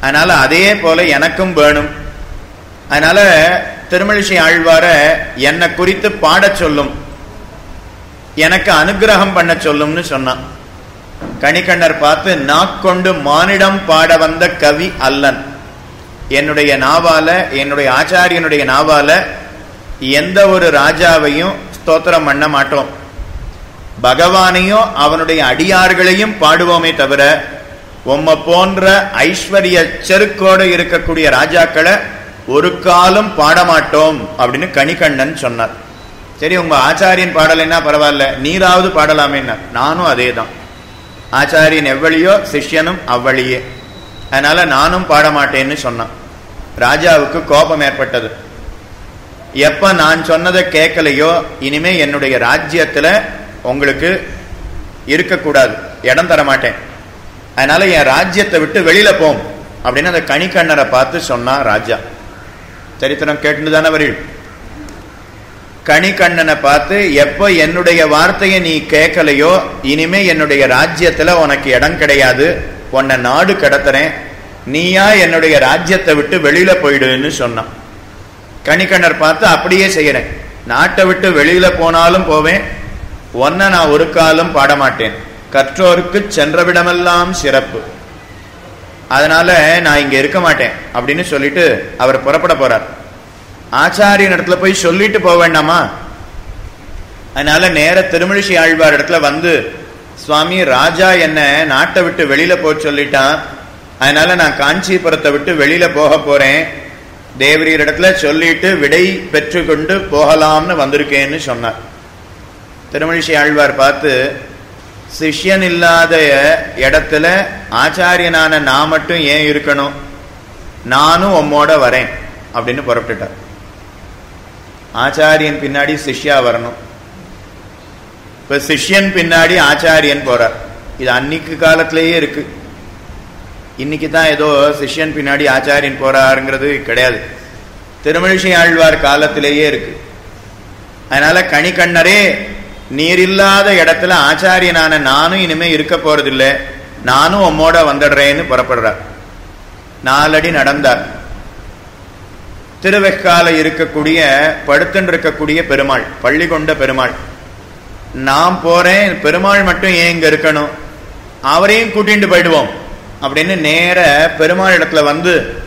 அதனால் அதே போல எனக்கும் வேணும். அதனால் திருமழிசை ஆழ்வார என்னை குறித்து பாடச் சொல்லும். எனக்கு அனுகிரகம் பண்ண சொல்லும்னு சொன்னான். கணிக்கண்ணர் பார்த்து நாக்கொண்டு மானிடம் பாட வந்த கவி அல்லன். என்னுடைய நாவால என்னுடைய ஆச்சாரியனுடைய நாவால எந்த ஒரு ராஜாவையும் ஸ்தோத்திரம் பண்ண மாட்டோம். பகவானையும் அவனுடைய அடியார்களையும் பாடுவோமே தவிர உம்ம போன்ற ஐஸ்வர்ய செருக்கோடு இருக்கக்கூடிய ராஜாக்களை ஒரு காலம் பாடமாட்டோம் அப்படின்னு கணிகண்ணன் சொன்னார். சரி உங்க ஆச்சாரியன் பாடலைன்னா பரவாயில்ல நீராவது பாடலாமேன்னா. நானும் அதே தான் ஆச்சாரியன் எவ்வளியோ சிஷ்யனும் அவ்வளியே. அதனால நானும் பாட மாட்டேன்னு சொன்னான். ராஜாவுக்கு கோபம் ஏற்பட்டது. எப்ப நான் சொன்னதை கேட்கலையோ இனிமே என்னுடைய ராஜ்யத்துல உங்களுக்கு இருக்கக்கூடாது. இடம் தர மாட்டேன் அதனால என் ராஜ்யத்தை விட்டு வெளியில போம். அப்படின்னு அந்த கணிக்கண்ணரை பார்த்து சொன்னா ராஜா. சரித்திரம் கேட்டு தானே வரீள் பார்த்து எப்போ என்னுடைய வார்த்தையை நீ கேட்கலையோ இனிமே என்னுடைய ராஜ்யத்துல உனக்கு இடம் கிடையாது. உன்னை நாடு கடத்துறேன். நீயா என்னுடைய ராஜ்யத்தை விட்டு வெளியில போயிடுன்னு சொன்னான். கணிக்கண்ணர் பார்த்து அப்படியே செய்யறேன் நாட்டை விட்டு வெளியில போனாலும் போவேன். ஒன்ன நான் ஒரு காலம் பாடமாட்டேன். கற்றோருக்கு சென்றவிடமெல்லாம் சிறப்பு. அதனால நான் இங்க இருக்க மாட்டேன் அப்படின்னு சொல்லிட்டு அவர் புறப்பட போறார். ஆச்சாரியன் இடத்துல போய் சொல்லிட்டு போக வேண்டாமா? அதனால நேர திருமழிசை ஆழ்வார் இடத்துல வந்து சுவாமி ராஜா என்ன நாட்டை விட்டு வெளியில போக சொல்லிட்டான். அதனால நான் காஞ்சிபுரத்தை விட்டு வெளியில போக போறேன். தேவரியர் இடத்துல சொல்லிட்டு விடை பெற்றுக்கொண்டு போகலாம்னு வந்திருக்கேன்னு சொன்னார். திருமழிசை ஆழ்வார் பார்த்து சிஷ்யன் இல்லாத இடத்துல ஆச்சாரியனான நான் மட்டும் ஏன் இருக்கணும்? நானும் உம்மோட வரேன் அப்படின்னு புறப்பட்டுட்டார். ஆச்சாரியன் பின்னாடி சிஷ்யா வரணும். இப்ப சிஷ்யன் பின்னாடி ஆச்சாரியன் போறார். இது அன்னைக்கு காலத்திலேயே இருக்கு. இன்னைக்கு தான் ஏதோ சிஷ்யன் பின்னாடி ஆச்சாரியன் போறாருங்கிறது கிடையாது. திருமழிசை ஆழ்வார் காலத்திலேயே இருக்கு. அதனால கணிக்கண்ணரே நீர் இல்லாத இடத்துல ஆச்சாரியனான நானும் இனிமே இருக்க போறதில்லை. நானும் உம்மோட வந்துடுறேன்னு புறப்படுறார். நாலடி நடந்தார். திருவெக்கால இருக்கக்கூடிய படுத்துன்னு இருக்கக்கூடிய பெருமாள் பள்ளி கொண்ட பெருமாள். நான் போறேன் பெருமாள் மட்டும் ஏன் இங்க இருக்கணும்? அவரையும் கூட்டிட்டு போயிடுவோம். அப்படின்னு நேர பெருமாள் இடத்துல வந்து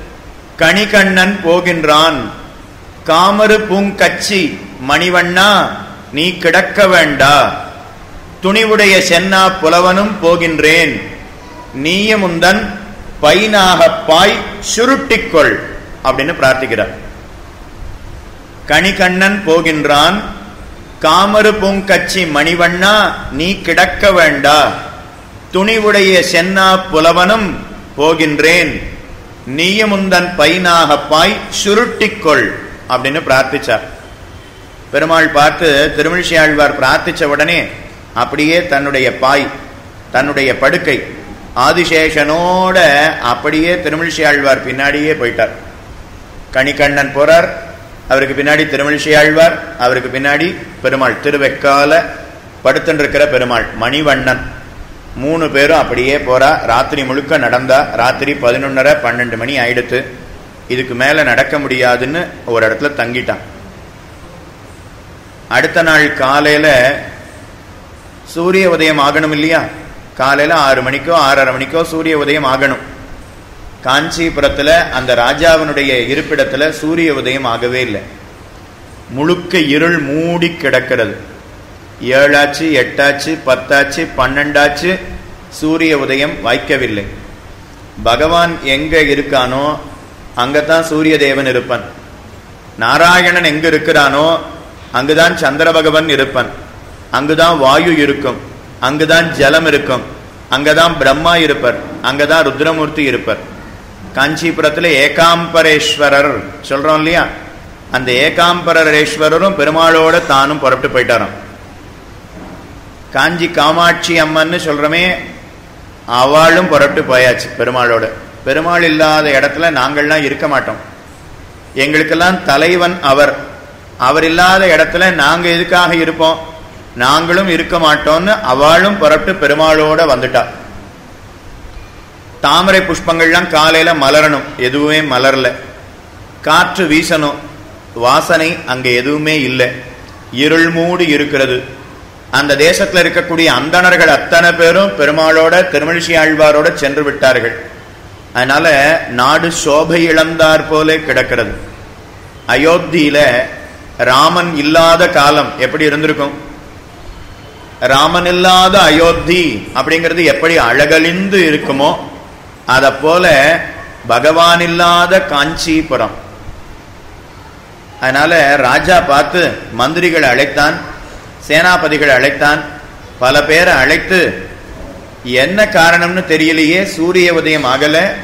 கணிகண்ணன் போகின்றான். காமரு பூங்கச்சி மணிவண்ணா நீ கிடக்க வேண்டா. துணிவுடைய சென்னா புலவனும் போகின்றேன். நீயமுந்தன் பாய் சுருட்டிக்கொள் அப்படின்னு பிரார்த்திக்கிறார். கணிகண்ணன் போகின்றான். காமரு பூங்கச்சி மணிவண்ணா நீ கிடக்க வேண்டா. துணிவுடைய சென்னா புலவனும் போகின்றேன். நீயமுந்தன் பாய் சுருட்டிக்கொள் அப்படின்னு பிரார்த்திச்சார். பெருமாள் பார்த்து திருமிழிசை ஆழ்வார் பிரார்த்திச்ச உடனே அப்படியே தன்னுடைய பாய் தன்னுடைய படுக்கை ஆதிசேஷனோட அப்படியே திருமிழிசை ஆழ்வார் பின்னாடியே போயிட்டார். கணிகண்ணன் போறார் அவருக்கு பின்னாடி திருமிழிசை ஆழ்வார் அவருக்கு பின்னாடி பெருமாள். திருவெக்கால படுத்துருக்கிற பெருமாள் மணிவண்ணன். மூணு பேரும் அப்படியே போறா. ராத்திரி முழுக்க நடந்தா ராத்திரி பதினொன்னரை பன்னெண்டு மணி ஆயிடுத்து. இதுக்கு மேல நடக்க முடியாதுன்னு ஒரு இடத்துல தங்கிட்டான். அடுத்த நாள் காலையில் சூரிய உதயம் ஆகணும் இல்லையா? காலையில் ஆறு மணிக்கோ ஆறரை மணிக்கோ சூரிய உதயம் ஆகணும். காஞ்சிபுரத்தில் அந்த ராஜாவினுடைய இருப்பிடத்தில் சூரிய உதயம் ஆகவே இல்லை. முழுக்க இருள் மூடி கிடக்கிறது. ஏழாச்சு எட்டாச்சு பத்தாச்சு பன்னெண்டாச்சு சூரிய உதயம் வாய்க்கவில்லை. பகவான் எங்கே இருக்கானோ அங்கே தான் சூரிய தேவன் இருப்பான். நாராயணன் எங்கே இருக்கிறானோ அங்குதான் சந்திர பகவன் இருப்பன். அங்குதான் வாயு இருக்கும். அங்குதான் ஜலம் இருக்கும். அங்கதான் பிரம்மா இருப்பர். அங்கதான் ருத்ரமூர்த்தி இருப்பர். காஞ்சிபுரத்தில் ஏகாம்பரேஸ்வரர் சொல்றோம் இல்லையா? அந்த ஏகாம்பரேஸ்வரரும் பெருமாளோட தானும் புறப்பட்டு போயிட்டாராம். காஞ்சி காமாட்சி அம்மன்னு சொல்றமே அவளும் புறப்பட்டு போயாச்சு பெருமாளோட. பெருமாள் இல்லாத இடத்துல நாங்கள்லாம் இருக்க மாட்டோம். எங்களுக்கெல்லாம் தலைவன் அவர். அவர் இல்லாத இடத்துல நாங்கள் எதுக்காக இருப்போம்? நாங்களும் இருக்க மாட்டோம்னு அவளும் புறப்பட்டு பெருமாளோட வந்துட்டா. தாமரை புஷ்பங்கள்லாம் காலையில மலரணும். எதுவுமே மலரல. காற்று வீசணும். வாசனை அங்கே எதுவுமே இல்லை. இருள் மூடி இருக்கிறது. அந்த தேசத்துல இருக்கக்கூடிய அந்தணர்கள் அத்தனை பேரும் பெருமாளோட திருமழிசி ஆழ்வாரோட சென்று விட்டார்கள். அதனால நாடு சோபை இழந்தார் போல கிடக்கிறது. அயோத்தியில ராமன் இல்லாத காலம் எப்படி இருந்திருக்கும்? ராமன் இல்லாத அயோத்தி அப்படிங்கிறது எப்படி அழகழிந்து இருக்குமோ அதை போல பகவான் இல்லாத காஞ்சிபுரம். அதனால ராஜா பார்த்து மந்திரிகளை அழைத்தான் சேனாபதிகளை அழைத்தான் பல பேரை அழைத்து என்ன காரணம்னு தெரியலையே சூரிய உதயம் ஆகலை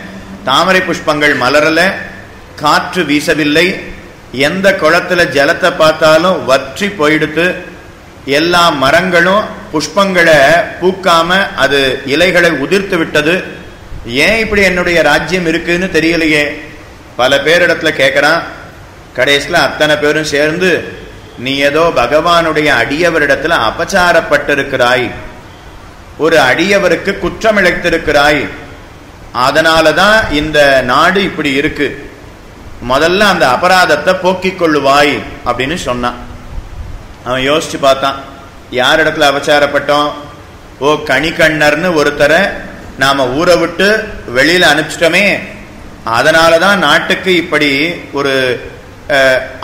தாமரை புஷ்பங்கள் மலரல காற்று வீசவில்லை எந்த குளத்துல ஜலத்தை பார்த்தாலும் வற்றி போயிடுத்து எல்லா மரங்களும் புஷ்பங்களை பூக்காம அது இலைகளை உதிர்த்து விட்டது. ஏன் இப்படி என்னுடைய ராஜ்யம் இருக்குன்னு தெரியலையே. பல பேரிடத்துல கேட்கறான் கடைசியில் அத்தனை பேரும் சேர்ந்து நீ ஏதோ பகவானுடைய அடியவரிடத்துல அபச்சாரப்பட்டிருக்கிறாய். ஒரு அடியவருக்கு குற்றம் இழைத்திருக்கிறாய் அதனாலதான் இந்த நாடு இப்படி இருக்கு. முதல்ல அந்த அபராதத்தை போக்கிக் கொள்ளுவாய் அப்படின்னு சொன்னான். அவன் யோசிச்சு பார்த்தான். யார் இடத்துல அபச்சாரப்பட்டோம்? ஓ கணிக்கண்ணர்னு ஒருத்தரை நாம ஊரை விட்டு வெளியில அனுப்பிச்சிட்டோமே. அதனாலதான் நாட்டுக்கு இப்படி ஒரு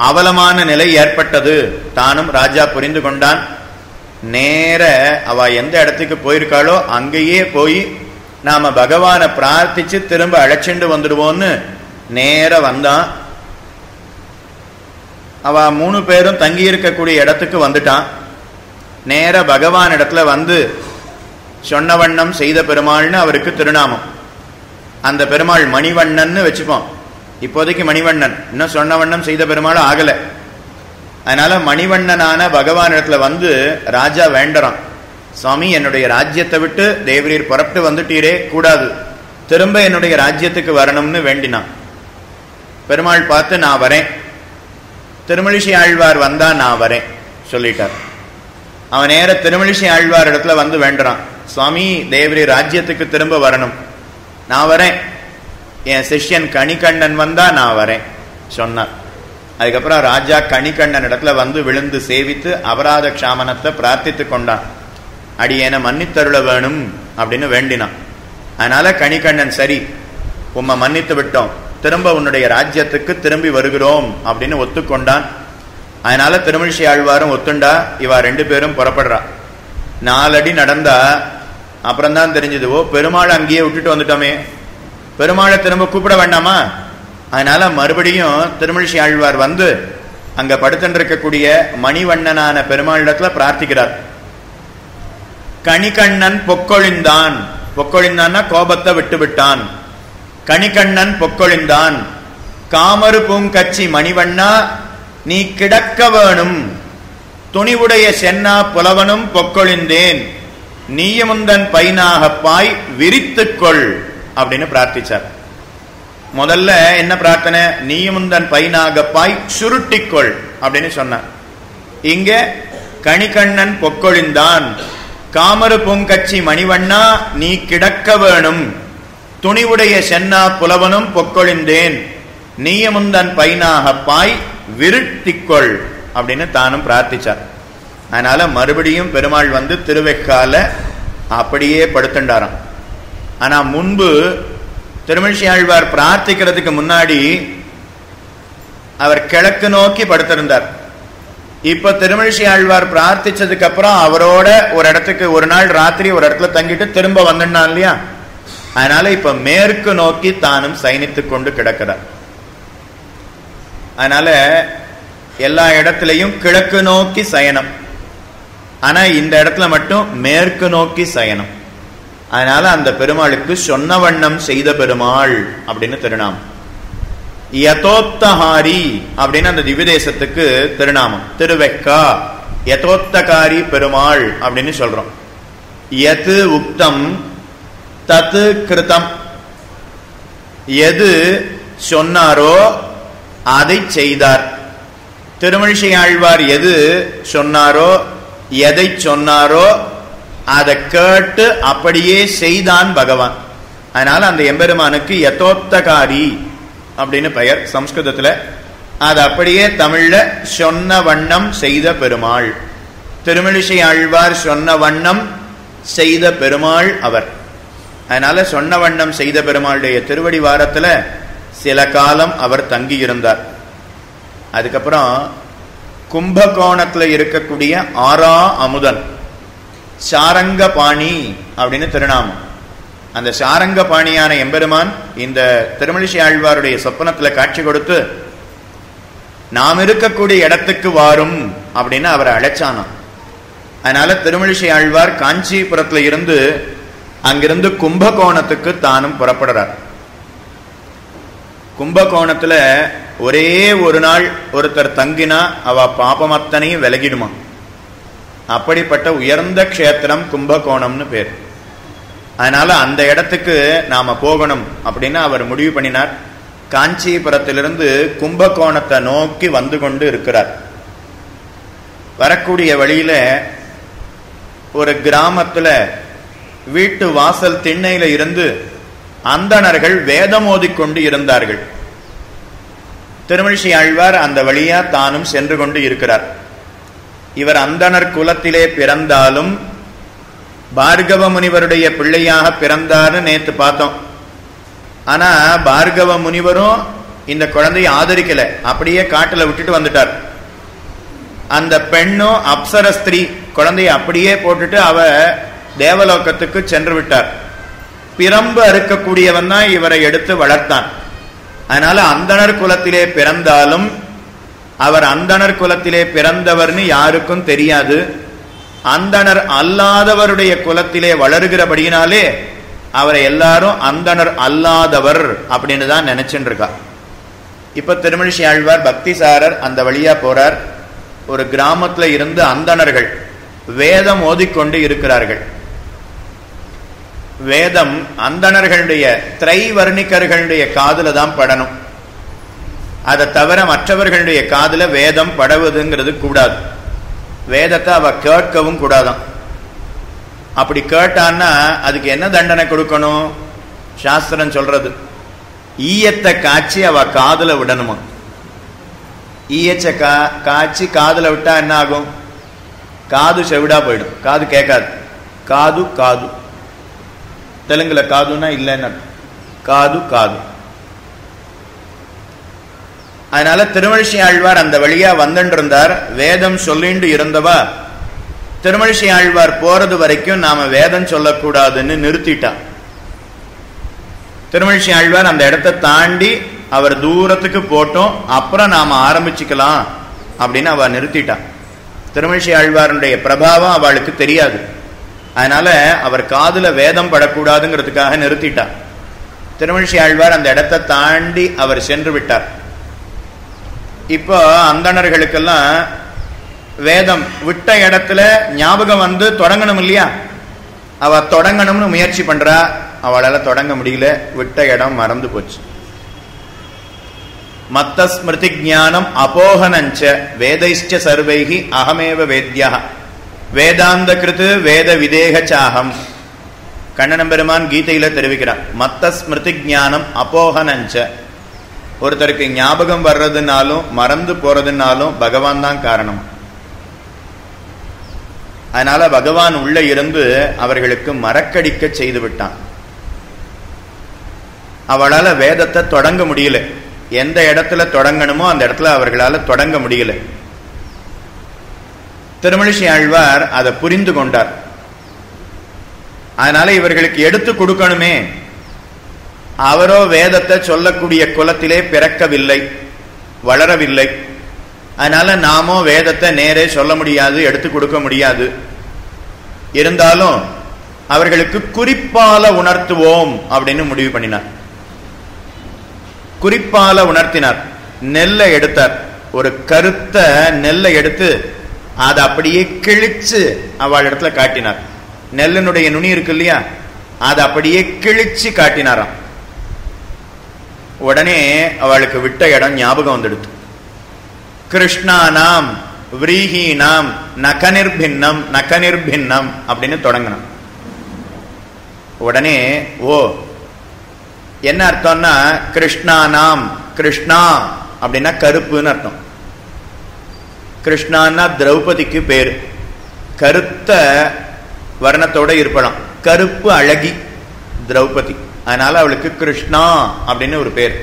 அவலமான நிலை ஏற்பட்டது. தானும் ராஜா புரிந்து கொண்டான். நேர அவ எந்த இடத்துக்கு போயிருக்காளோ அங்கேயே போய் நாம பகவானை பிரார்த்திச்சு திரும்ப அழைச்சிண்டு வந்துடுவோம்னு நேராக வந்தான் அவ மூணு பேரும் தங்கி இருக்கக்கூடிய இடத்துக்கு வந்துட்டான். நேராக பகவான் இடத்துல வந்து சொன்ன வண்ணம் செய்த பெருமாள்னு அவருக்கு திருநாமம். அந்த பெருமாள் மணிவண்ணன்னு வச்சுப்போம். இப்போதைக்கு மணிவண்ணன். இன்னும் சொன்ன வண்ணம் செய்த பெருமாள் ஆகலை. அதனால மணிவண்ணனான பகவான் இடத்துல வந்து ராஜா வேண்டறான். சுவாமி என்னுடைய ராஜ்யத்தை விட்டு தேவரீர் புறப்பட்டு வந்துட்டீரே கூடாது. திரும்ப என்னுடைய ராஜ்யத்துக்கு வரணும்னு வேண்டினான். பெருமாள் பார்த்து நான் வரேன். திருமழிசை ஆழ்வார் வந்தா நான் வரேன் சொல்லிட்டார். அவன் நேர திருமழிசை ஆழ்வார் இடத்துல வந்து வேண்டுறான். சுவாமி தேவரி ராஜ்யத்துக்கு திரும்ப வரணும். நான் வரேன். என் சிஷ்யன் கணிகண்ணன் வந்தா நான் வரேன் சொன்னார். அதுக்கப்புறம் ராஜா கணிகண்ணன் இடத்துல வந்து விழுந்து சேவித்து அபராத க்ஷாமனத்தை பிரார்த்தித்து கொண்டான். அடியேன மன்னித்தருள வேணும் அப்படின்னு வேண்டினான். அதனால கணிகண்ணன் சரி உம்மை மன்னித்து விட்டோம். திரும்ப உன்னுடைய ராஜ்யத்துக்கு திரும்பி வருகிறோம் அப்படின்னு ஒத்துக்கொண்டான். அதனால திருமிழிசை ஆழ்வாரும் ஒத்துண்டா? இவா ரெண்டு பேரும் புறப்படுறா. நாலடி நடந்தா அப்புறம் தான் தெரிஞ்சது ஓ பெருமாள் அங்கேயே விட்டுட்டு வந்துட்டோமே. பெருமாளை திரும்ப கூப்பிட வேண்டாமா? அதனால மறுபடியும் திருமிழிசை ஆழ்வார் வந்து அங்க படுத்துட்டு இருக்கக்கூடிய மணிவண்ணனான பெருமாளிடத்துல பிரார்த்திக்கிறார். கணிகண்ணன் பொக்கொழிந்தான். பொக்கொழிந்தான்னா கோபத்தை விட்டு விட்டான் கணிகண்ணன் பொக்கொழிந்தான். காமரு பூங்கச்சி மணிவண்ணா நீ கிடக்க வேணும். துணிவுடைய சென்னா புலவனும் பொக்கொழிந்தேன். நீயமுந்தன் பைனாகப்பாய் விரித்துக்கொள் அப்படின்னு பிரார்த்திச்சார். முதல்ல என்ன பிரார்த்தனை? நீயமுந்தன் பைனாகப்பாய் சுருட்டிக்கொள் அப்படின்னு சொன்னார். இங்க கணிகண்ணன் பொக்கொழிந்தான். காமரு பூங்கச்சி மணிவண்ணா நீ கிடக்க வேணும். துணிவுடைய சென்னா புலவனும் பொக்கொழிந்தேன். நீயமுந்தன் பைனாகப்பாய் விருட்டிக்கொள் அப்படின்னு தானும் பிரார்த்திச்சார். அதனால மறுபடியும் பெருமாள் வந்து திருவெக்கால அப்படியே படுத்துண்டாராம். ஆனா முன்பு திருமிழிசை ஆழ்வார் பிரார்த்திக்கிறதுக்கு முன்னாடி அவர் கிழக்கு நோக்கி படுத்திருந்தார். இப்ப திருமிழிசை ஆழ்வார் பிரார்த்திச்சதுக்கு அப்புறம் அவரோட ஒரு இடத்துக்கு ஒரு நாள் ராத்திரி ஒரு இடத்துல தங்கிட்டு திரும்ப வந்துட்டான் இல்லையா? அதனால இப்ப மேற்கு நோக்கி தானும் சயனித்துக் கொண்டு கிடக்கிறார். அதனால எல்லா இடத்துலையும் கிழக்கு நோக்கி சயனம். ஆனா இந்த இடத்துல மட்டும் மேற்கு நோக்கி சயனம். அதனால அந்த பெருமாளுக்கு சொன்ன வண்ணம் செய்த பெருமாள் அப்படின்னு திருநாமம். யதோத்தஹாரி அப்படின்னு அந்த திவ்யதேசத்துக்கு திருநாமம். திருவெக்கா யதோத்தகாரி பெருமாள் அப்படின்னு சொல்றோம். எது உக்தம் தத்து கிருதம் எது சொன்னாரோ அதை செய்தார். திருமழிசை ஆழ்வார் எது சொன்னாரோ எதை சொன்னாரோ அதை கேட்டு அப்படியே செய்தான் பகவான். அதனால அந்த எம்பெருமானுக்கு யதோத்தகாரி அப்படின்னு பெயர் சம்ஸ்கிருதத்துல. அது அப்படியே தமிழ்ல சொன்ன வண்ணம் செய்த பெருமாள். திருமழிசை ஆழ்வார் சொன்ன வண்ணம் செய்த பெருமாள் அவர். அதனால சொன்ன வண்ணம் செய்த பெருமாளுடைய திருவடி வாரத்தில் சில காலம் அவர் தங்கி இருந்தார் அதுக்கப்புறம் கும்பகோணத்தில் இருக்கக்கூடிய ஆறா அமுதன் சாரங்க பாணி அப்படின்னு திருநாமம். அந்த சாரங்க பாணியான எம்பெருமான் இந்த திருமலிசை ஆழ்வாருடைய சொப்பனத்தில் காட்சி கொடுத்து நாம் இருக்கக்கூடிய இடத்துக்கு வாரும் அப்படின்னு அவரை அழைச்சானான் அதனால திருமலிசை ஆழ்வார் காஞ்சிபுரத்தில் இருந்து அங்கிருந்து கும்பகோணத்துக்கு தானும் புறப்படுறார். கும்பகோணத்துல ஒரே ஒரு நாள் ஒருத்தர் தங்கினா அவ பாபம் அத்தனையும் விலகிடுமா? அப்படிப்பட்ட உயர்ந்த க்ஷேத்திரம் கும்பகோணம்னு பேர். அதனால அந்த இடத்துக்கு நாம போகணும் அப்படின்னு அவர் முடிவு பண்ணினார். காஞ்சிபுரத்திலிருந்து கும்பகோணத்தை நோக்கி வந்து கொண்டு இருக்கிறார். வரக்கூடிய வழியில ஒரு கிராமத்துல வீட்டு வாசல் திண்ணையில இருந்து அந்தணர்கள் வேதம் ஓதிக்கொண்டு இருந்தார்கள். திருமழிசை ஆழ்வார் அந்த வழியா தானும் சென்று கொண்டு இருக்கிறார். இவர் அந்தணர் குலத்திலே பிறந்தாலும் பார்கவ முனிவருடைய பிள்ளையாக பிறந்தார்னு நேத்து பார்த்தோம். ஆனா பார்கவ முனிவரும் இந்த குழந்தையை ஆதரிக்கல. அப்படியே காட்டுல விட்டுட்டு வந்துட்டார். அந்த பெண்ணும் அப்சர ஸ்திரீ குழந்தையை அப்படியே போட்டுட்டு அவ தேவலோகத்துக்கு சென்று விட்டார் பிரம்பு அறுக்கக்கூடியவன் தான் இவரை எடுத்து வளர்த்தான். அதனால அந்தணர் குலத்திலே பிறந்தாலும் அவர் அந்தணர் குலத்திலே பிறந்தவர்னு யாருக்கும் தெரியாது. அந்தணர் அல்லாதவருடைய குலத்திலே வளருகிறபடியினாலே அவரை எல்லாரும் அந்தணர் அல்லாதவர் அப்படின்னு தான் நினைச்சுட்டு இருக்கா இப்ப திருமணிஷி ஆழ்வார் பக்திசாரர் அந்த வழியா போறார். ஒரு கிராமத்துல இருந்து அந்தணர்கள் வேதம் ஓதிக்கொண்டு இருக்கிறார்கள். வேதம் அந்தணர்களுடைய திரைவர்ணிகர்களுடைய காதில் தான் படணும். அதை தவிர மற்றவர்களுடைய காதில் வேதம் படவுதுங்கிறது கூடாது. வேதத்தை அவ கேட்கவும் கூடாதான். அப்படி கேட்டான்னா அதுக்கு என்ன தண்டனை கொடுக்கணும்? சாஸ்திரம் சொல்றது. ஈயத்தை காய்ச்சி அவ காதில் விடணுமா? ஈயச்ச கா காய்ச்சி காதில் விட்டா என்ன ஆகும்? காது செவிடா போயிடும். காது கேட்காது. காது காது. தெலுங்குல காதுன்னா இல்லைன்னு காது காது. அதனால திருமழிசை ஆழ்வார் அந்த வழியா வந்துட்டு வேதம் சொல்லிண்டு இருந்தவா திருமழிசை ஆழ்வார் போறது வரைக்கும் நாம வேதம் சொல்லக்கூடாதுன்னு நிறுத்திட்டான். திருமழிசை ஆழ்வார் அந்த இடத்தை தாண்டி அவர் தூரத்துக்கு போட்டோம் அப்புறம் நாம ஆரம்பிச்சுக்கலாம் அப்படின்னு அவ நிறுத்திட்டான். திருமழிசை ஆழ்வாருடைய பிரபாவம் அவளுக்கு தெரியாது. அதனால அவர் காதுல வேதம் படக்கூடாதுங்கிறதுக்காக நிறுத்திட்டார் திருமழிசை ஆழ்வார் அந்த இடத்தை தாண்டி அவர் சென்று விட்டார். இப்போ அந்தணர்களுக்கெல்லாம் வேதம் விட்ட இடத்துல ஞாபகம் வந்து தொடங்கணும் இல்லையா? அவ தொடங்கணும்னு முயற்சி பண்றா. அவளால தொடங்க முடியல. விட்ட இடம் மறந்து போச்சு. மத்த ஸ்மிருதி ஜானம் அபோகனஞ்ச வேதைஷ்ட சர்வைகி அகமேவ வேத்யா வேதாந்த கிருத்து வேத விதேக சாகம் கண்ணனம் பெருமான் கீதையில தெரிவிக்கிறார். மத்த ஸ்மிருதி ஜானம் அப்போகனஞ்ச. ஒருத்தருக்கு ஞாபகம் வர்றதுனாலும் மறந்து போறதுனாலும் பகவான் தான் காரணம். அதனால பகவான் உள்ள இருந்து அவர்களுக்கு மறக்கடிக்க செய்து விட்டான். அவளால் வேதத்தை தொடங்க முடியல. எந்த இடத்துல தொடங்கணுமோ அந்த இடத்துல அவர்களால் தொடங்க முடியல. திருமழிசை ஆழ்வார் அதை புரிந்து கொண்டார். அதனால இவர்களுக்கு எடுத்து கொடுக்கணுமே. அவரோ வேதத்தை சொல்லக்கூடிய குலத்திலே பிறக்கவில்லை வளரவில்லை. அதனால நாமோ வேதத்தை நேரே சொல்ல முடியாது எடுத்து கொடுக்க முடியாது. இருந்தாலும் அவர்களுக்கு குறிப்பால உணர்த்துவோம் அப்படின்னு முடிவு பண்ணினார். குறிப்பால உணர்த்தினார். நெல்லை எடுத்தார். ஒரு கருத்த நெல்லை எடுத்து அதை அப்படியே கிழிச்சு அவள் இடத்துல காட்டினார். நெல்லனுடைய நுனி இருக்கு இல்லையா? அதை அப்படியே கிழிச்சு காட்டினாராம். உடனே அவளுக்கு விட்ட இடம் ஞாபகம் வந்துடுது. கிருஷ்ணானாம் விரீஹீனாம் நகநிர்பின்னம் நகநிர்பின்னம் அப்படின்னு தொடங்கினான். உடனே ஓ என்ன அர்த்தம்னா கிருஷ்ணானாம் கிருஷ்ணா அப்படின்னா கருப்புன்னு அர்த்தம். கிருஷ்ணான்னா திரௌபதிக்கு பேர். கருத்த வர்ணத்தோடு இருப்பலாம். கருப்பு அழகி திரௌபதி. அதனால் அவளுக்கு கிருஷ்ணா அப்படின்னு ஒரு பேர்.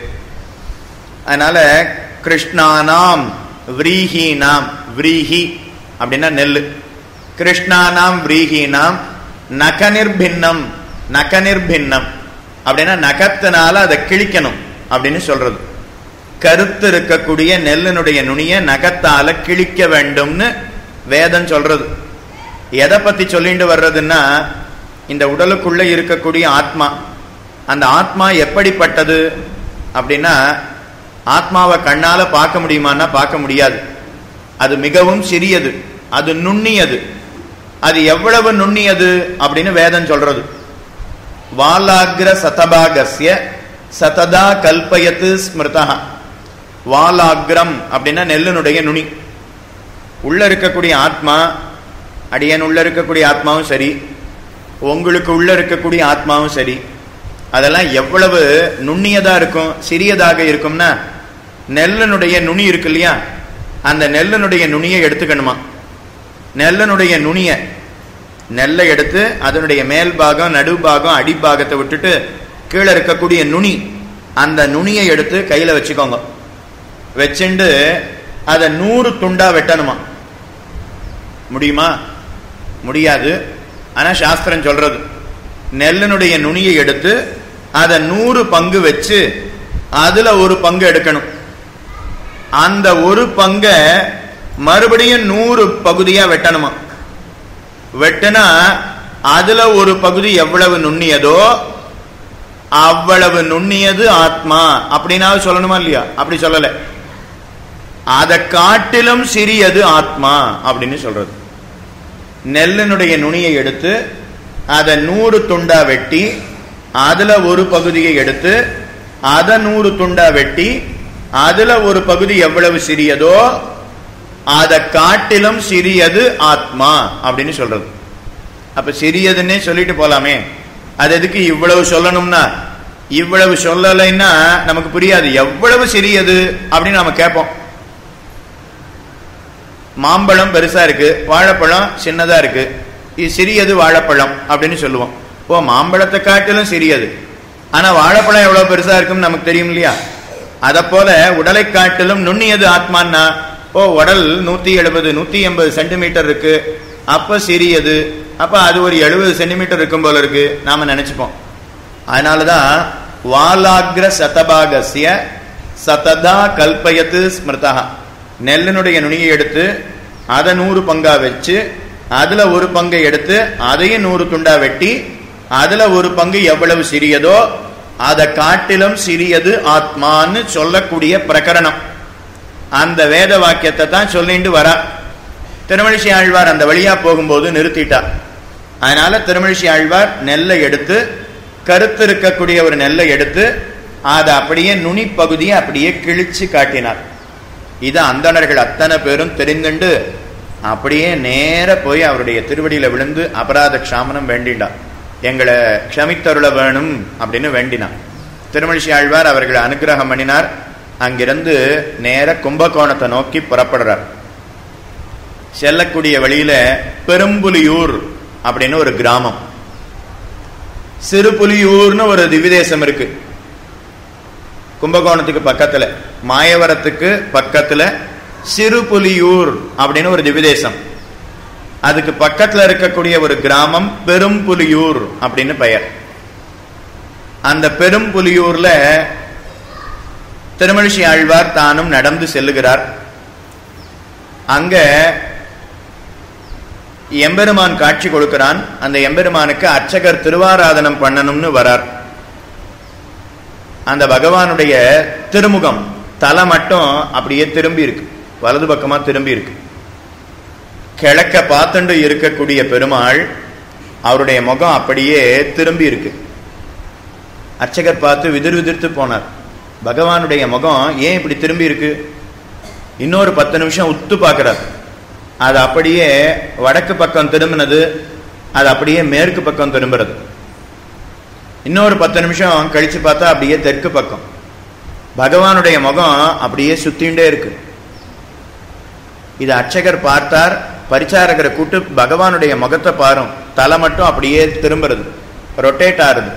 அதனால் கிருஷ்ணானாம் விரீஹீனாம் விரீஹி அப்படின்னா நெல் கிருஷ்ணானாம் விரீஹீனாம் நகநிர்பின்னம் நகநிர்பின்னம் அப்படின்னா நகத்தினால அதை கிழிக்கணும் அப்படின்னு சொல்றது. கருத்து இருக்கக்கூடிய நெல்லினுடைய நுனிய நகத்தால கிழிக்க வேண்டும்னு வேதம் சொல்றது. எதை பத்தி சொல்லிட்டு வர்றதுன்னா இந்த உடலுக்குள்ள இருக்கக்கூடிய ஆத்மா. அந்த ஆத்மா எப்படிப்பட்டது? அப்படின்னா ஆத்மாவை கண்ணால பார்க்க முடியுமான்னா பார்க்க முடியாது. அது மிகவும் சிறியது. அது நுண்ணியது. அது எவ்வளவு நுண்ணியது அப்படின்னு வேதம் சொல்றது. வாலாகிர சதபாகசிய சததா கல்பயத்து ஸ்மிருதா வாலாகிரம் அப்படின்னா நெல்லுனுடைய நுனி. உள்ள இருக்கக்கூடிய ஆத்மா அடியன் உள்ள இருக்கக்கூடிய ஆத்மாவும் சரி உங்களுக்கு உள்ள இருக்கக்கூடிய ஆத்மாவும் சரி அதெல்லாம் எவ்வளவு நுண்ணியதா இருக்கும் சிறியதாக இருக்கும்னா நெல்லனுடைய நுனி இருக்கு இல்லையா? அந்த நெல்லனுடைய நுனியை எடுத்துக்கணுமா? நெல்லனுடைய நுனிய நெல்லை எடுத்து அதனுடைய மேல் பாகம் நடுபாகம் அடிபாகத்தை அடிப்பாகத்தை விட்டுட்டு கீழே இருக்கக்கூடிய நுனி அந்த நுனியை எடுத்து கையில வச்சுக்கோங்க. வச்சுண்டு அதை நூறு துண்டா வெட்டணுமா? முடியுமா? முடியாது. ஆனா சாஸ்திரம் சொல்றது நெல்லனுடைய நுனியை எடுத்து அதை நூறு பங்கு வச்சு அதுல ஒரு பங்கு எடுக்கணும். அந்த ஒரு பங்க மறுபடியும் நூறு பகுதியா வெட்டணுமா? வெட்டினா அதுல ஒரு பகுதி எவ்வளவு நுண்ணியதோ அவ்வளவு நுண்ணியது ஆத்மா. அப்படின்னாவது சொல்லணுமா இல்லையா? அப்படி சொல்லலை. அதை காட்டிலும் சிறியது ஆத்மா அப்படின்னு சொல்றது. நெல்லினுடைய நுனியை எடுத்து அதை நூறு துண்டா வெட்டி அதுல ஒரு பகுதியை எடுத்து அதை நூறு துண்டா வெட்டி அதுல ஒரு பகுதி எவ்வளவு சிறியதோ அதை காட்டிலும் சிறியது ஆத்மா அப்படின்னு சொல்றது. அப்ப சிறியதுன்னே சொல்லிட்டு போலாமே. அது எதுக்கு இவ்வளவு சொல்லணும்னா? இவ்வளவு சொல்லலைன்னா நமக்கு புரியாது. எவ்வளவு சிறியது அப்படின்னு நம்ம கேட்போம். மாம்பழம் பெருசா இருக்கு வாழைப்பழம் சின்னதா இருக்கு. இது சிறியது வாழைப்பழம் அப்படின்னு சொல்லுவோம். ஓ மாம்பழத்தை காட்டிலும் சிறியது. ஆனா வாழைப்பழம் எவ்வளவு பெருசா இருக்கும்னு நமக்கு தெரியும் இல்லையா? அதை போல உடலை காட்டிலும் நுண்ணியது ஆத்மான்னா ஓ உடல் நூத்தி எழுபது நூத்தி எண்பது சென்டிமீட்டர் இருக்கு. அப்ப சிறியது. அப்ப அது ஒரு எழுபது சென்டிமீட்டர் இருக்கும் போல இருக்கு. நாம நினைச்சுப்போம். அதனாலதான் வாலாகிர சதபாகசிய சததா கல்பயத்து ஸ்மிருதா நெல்லினுடைய நுனியை எடுத்து அதை நூறு பங்கா வச்சு அதுல ஒரு பங்கை எடுத்து அதையும் நூறு துண்டா வெட்டி அதுல ஒரு பங்கு எவ்வளவு சிறியதோ அதை காட்டிலும் சிறியது ஆத்மான்னு சொல்லக்கூடிய பிரகரணம் அந்த வேத வாக்கியத்தை தான் சொல்லிட்டு வரா. திருமழிசை ஆழ்வார் அந்த வழியா போகும்போது நிறுத்திட்டார் அதனால திருமழிசை ஆழ்வார் நெல்லை எடுத்து கருத்து இருக்கக்கூடிய ஒரு நெல்லை எடுத்து அதை அப்படியே நுனி பகுதியை அப்படியே கிழிச்சு காட்டினார். இது அந்தணர்கள் அத்தனை பேரும் தெரிந்துண்டு. அப்படியே நேர போய் அவருடைய திருவடியில விழுந்து அபராத க்ஷாமனம் வேண்டிண்டார் எங்களை க்ஷமித்தருள வேணும் அப்படின்னு வேண்டினான் திருமணிஷி ஆழ்வார் அவர்களை அனுகிரகம் பண்ணினார். அங்கிருந்து நேர கும்பகோணத்தை நோக்கி புறப்படுறார். செல்லக்கூடிய வழியில பெரும்புலியூர் அப்படின்னு ஒரு கிராமம். சிறுபுலியூர்னு ஒரு திவிதேசம் இருக்கு. கும்பகோணத்துக்கு பக்கத்துல. மாயவரத்துக்கு பக்கத்துல சிறுபுலியூர் அப்படின்னு ஒரு திவிதேசம். அதுக்கு பக்கத்துல இருக்கக்கூடிய ஒரு கிராமம் பெரும்புலியூர் அப்படின்னு பெயர். அந்த பெரும்புலியூர்ல திருமழிசை ஆழ்வார் தானும் நடந்து செல்லுகிறார். அங்க எம்பெருமான் காட்சி கொடுக்கிறான். அந்த எம்பெருமானுக்கு அர்ச்சகர் திருவாராதனம் பண்ணணும்னு வரார். அந்த பகவானுடைய திருமுகம் தலை மட்டும் அப்படியே திரும்பி இருக்கு. வலது பக்கமா திரும்பி இருக்கு. கிழக்க பார்த்துண்டு இருக்கக்கூடிய பெருமாள் அவருடைய முகம் அப்படியே திரும்பி இருக்கு. அர்ச்சகர் பார்த்து விதிர் விதிர்த்து போனார். பகவானுடைய முகம் ஏன் இப்படி திரும்பி இருக்கு? இன்னொரு பத்து நிமிஷம் உத்து பார்க்கிறார். அது அப்படியே வடக்கு பக்கம் திரும்பினது அது அப்படியே மேற்கு பக்கம் திரும்புறது. இன்னொரு பத்து நிமிஷம் கழிச்சு பார்த்தா அப்படியே தெற்கு பக்கம். பகவானுடைய முகம் அப்படியே சுத்தின்ண்டே இருக்கு. இது அர்ச்சகர் பார்த்தார் பரிச்சாரகரை கூட்டு பகவானுடைய முகத்தை பாரும். தலை மட்டும் அப்படியே திரும்புறது. ரொட்டேட் ஆறுது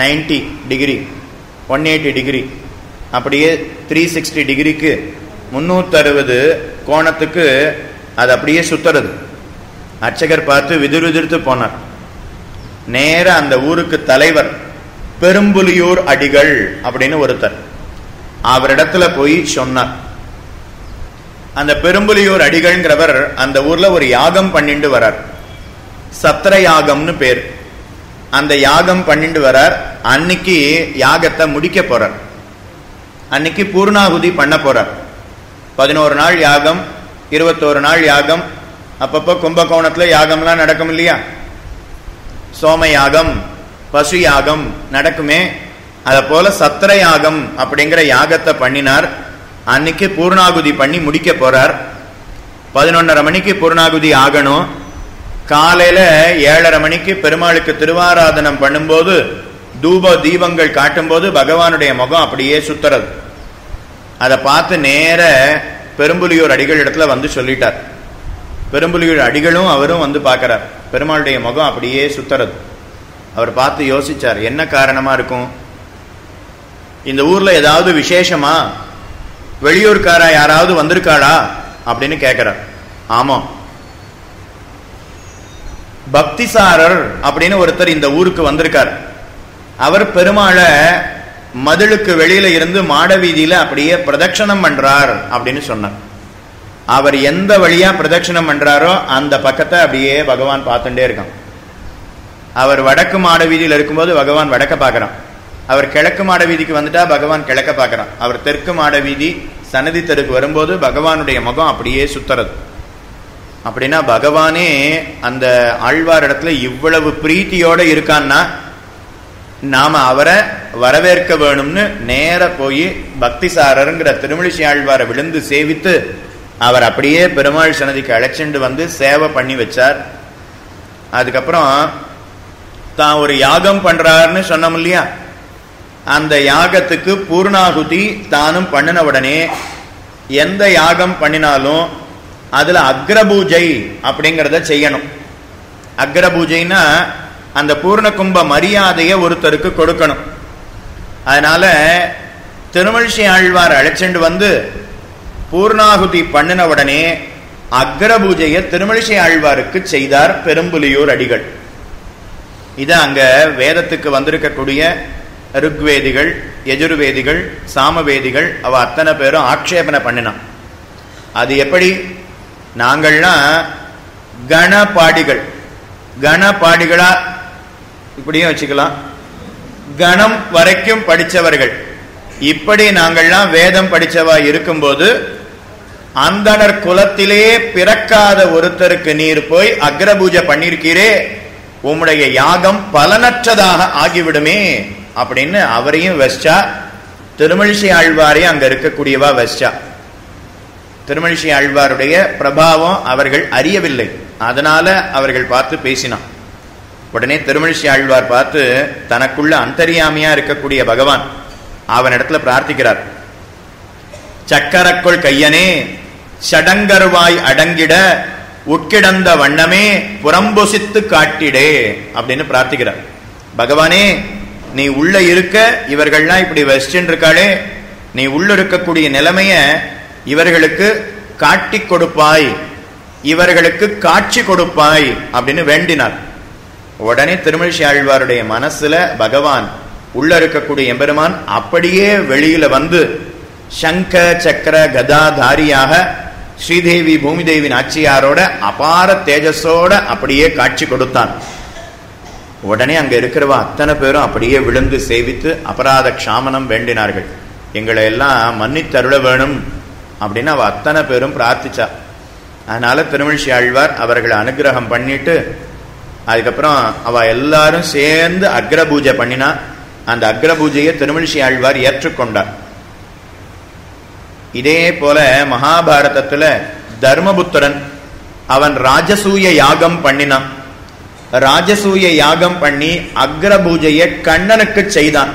ninety degree one eighty degree. அப்படியே த்ரீ சிக்ஸ்டி டிகிரிக்கு முன்னூத்தறுபது கோணத்துக்கு அது அப்படியே சுத்துறது. அர்ச்சகர் பார்த்து விதிர் விதிர்த்து போனார். நேர அந்த ஊருக்கு தலைவர் பெரும்புலியூர் அடிகள் அப்படின்னு ஒருத்தர். அவரிடத்துல போய் சொன்னார். அந்த பெரும்புலியூர் அடிகள்ங்கிறவர் அந்த ஊர்ல ஒரு யாகம் பண்ணிட்டு வரார். சத்திர யாகம்னு பேர். அந்த யாகம் பண்ணிட்டு வரார். அன்னைக்கு யாகத்தை முடிக்க போறார். அன்னைக்கு பூர்ணாகுதி பண்ண போறார். பதினோரு நாள் யாகம் இருபத்தோரு நாள் யாகம் அப்பப்போ கும்பகோணத்துல யாகம்லாம் நடக்கும் இல்லையா? சோம யாகம் பசு யாகம் நடக்குமே. அதை போல சத்திர யாகம் அப்படிங்கிற யாகத்தை பண்ணினார். அன்னைக்கு பூர்ணாகுதி பண்ணி முடிக்க போறார். பதினொன்னரை மணிக்கு பூர்ணாகுதி ஆகணும். காலையில ஏழரை மணிக்கு பெருமாளுக்கு திருவாராதனம் பண்ணும்போது தூப தீபங்கள் காட்டும்போது பகவானுடைய முகம் அப்படியே சுத்துறது. அதை பார்த்து நேர பெரும்புலியூர் அடிகள் இடத்துல வந்து சொல்லிட்டார். பெரும்புலியூர் அடிகளும் அவரும் வந்து பார்க்கிறார். பெருமாளுடைய முகம் அப்படியே சுத்துறது. அவர் பார்த்து யோசிச்சார் என்ன காரணமா இருக்கும்? இந்த ஊர்ல ஏதாவது விசேஷமா? வெளியூர்காரா யாராவது வந்திருக்காளா? அப்படின்னு கேட்கிறார் ஆமா. பக்திசாரர் அப்படின்னு ஒருத்தர் இந்த ஊருக்கு வந்திருக்கார். அவர் பெருமாளை மதிலுக்கு வெளியில இருந்து மாட வீதியில அப்படியே பிரதட்சணம் பண்றார் அப்படின்னு சொன்னார். அவர் எந்த வழியா பிரதட்சணம் பண்றாரோ அந்த பக்கத்தை அப்படியே பகவான் பார்த்துட்டே இருக்கான். அவர் வடக்கு மாட வீதியில் இருக்கும்போது பகவான் வடக்க பார்க்கறான். அவர் கிழக்கு மாட வீதிக்கு வந்துட்டா பகவான் கிழக்க பார்க்கறான். அவர் தெற்கு மாட வீதி சன்னதி தெருக்கு வரும்போது பகவானுடைய முகம் அப்படியே சுத்துறது. அப்படின்னா பகவானே அந்த ஆழ்வார் இடத்துல இவ்வளவு பிரீத்தியோட இருக்கான்னா நாம அவரை வரவேற்க வேணும்னு நேர போய் பக்திசாரருங்கிற திருமலிசை ஆழ்வாரை விழுந்து சேவித்து அவர் அப்படியே பெருமாள் சன்னதிக்கு அழைச்சிண்டு வந்து சேவை பண்ணி வச்சார். அதுக்கப்புறம் தான் ஒரு யாகம் பண்றாருன்னு சொன்னோம் இல்லையா? அந்த யாகத்துக்கு பூர்ணாகுதி தானும் பண்ணின உடனே எந்த யாகம் பண்ணினாலும் அதில் அக்ரபூஜை அப்படிங்கிறத செய்யணும். அக்ரபூஜைன்னா அந்த பூர்ண கும்ப மரியாதையை ஒருத்தருக்கு கொடுக்கணும். அதனால திருமழிசை ஆழ்வார் அழைச்சிண்டு வந்து பூர்ணாகுதி பண்ணின உடனே அக்ரபூஜையை திருமழிசை ஆழ்வாருக்கு செய்தார் பெரும்புலியூர் அடிகள். இது அங்க வேதத்துக்கு வந்திருக்கக்கூடிய ருக்வேதிகள் எஜுர்வேதிகள் சாமவேதிகள் அவ அத்தனை பேரும் ஆக்ஷேபனை பண்ணினான். அது எப்படி? நாங்கள்லாம் கணபாடிகள். கணபாடிகளா இப்படியும் வச்சுக்கலாம். கணம் வரைக்கும் படித்தவர்கள் இப்படி நாங்கள்லாம் வேதம் படித்தவா இருக்கும்போது அந்தனர் குலத்திலே பிறக்காத ஒருத்தருக்கு நீர் போய் அக்ரபூஜை பண்ணியிருக்கிறே. உம்முடைய யாகம் பலனற்றதாக ஆகிவிடுமே. அப்படின்னு அவரையும் வெஸ்டா திருமழிசை ஆழ்வாரையும் அங்க இருக்கக்கூடியவா வச்சா. திருமழிசை ஆழ்வாருடைய பிரபாவம் அவர்கள் அறியவில்லை. அதனால அவர்கள் பார்த்து பேசினான். உடனே திருமழிசை ஆழ்வார் பார்த்து தனக்குள்ள அந்தரியாமையா இருக்கக்கூடிய பகவான் அவனிடத்துல பிரார்த்திக்கிறார். சக்கரக்குள் கையனே சடங்கருவாய் அடங்கிட உட்கிடந்த வண்ணமே புறம்பொசித்து காட்டிடே அப்படின்னு பிரார்த்திக்கிறார். பகவானே நீ உள்ள இருக்க இவர்கள்லாம் இப்படி வெஸ்டின் இருக்காளே நீ உள்ள இருக்கக்கூடிய நிலைமைய இவர்களுக்கு காட்டி கொடுப்பாய். இவர்களுக்கு காட்சி கொடுப்பாய் அப்படின்னு வேண்டினார். உடனே திருமழிசை ஆழ்வாருடைய மனசுல பகவான் உள்ள இருக்கக்கூடிய எம்பெருமான் அப்படியே வெளியில வந்து சங்க சக்கர கதாதாரியாக ஸ்ரீதேவி பூமிதேவி நாச்சியாரோட அபார தேஜஸோட அப்படியே காட்சி கொடுத்தான். உடனே அங்க இருக்கிறவ அத்தனை பேரும் அப்படியே விழுந்து சேவித்து அபராத க்ஷாமனம் வேண்டினார்கள். எங்களை எல்லாம் மன்னித்தருள வேணும் அப்படின்னு அவ அத்தனை பேரும் பிரார்த்திச்சா. அதனால திருமழிசை ஆழ்வார் அவர்களை அனுகிரகம் பண்ணிட்டு அதுக்கப்புறம் அவ எல்லாரும் சேர்ந்து அக்ர பூஜை பண்ணினா அந்த அக்ர பூஜையை திருமழிசை ஆழ்வார் ஏற்றுக்கொண்டார். இதே போல மகாபாரதத்துல தர்மபுத்திரன் அவன் ராஜசூய யாகம் பண்ணினான். ராஜசூய யாகம் பண்ணி அக்ரபூஜையை கண்ணனுக்கு செய்தான்.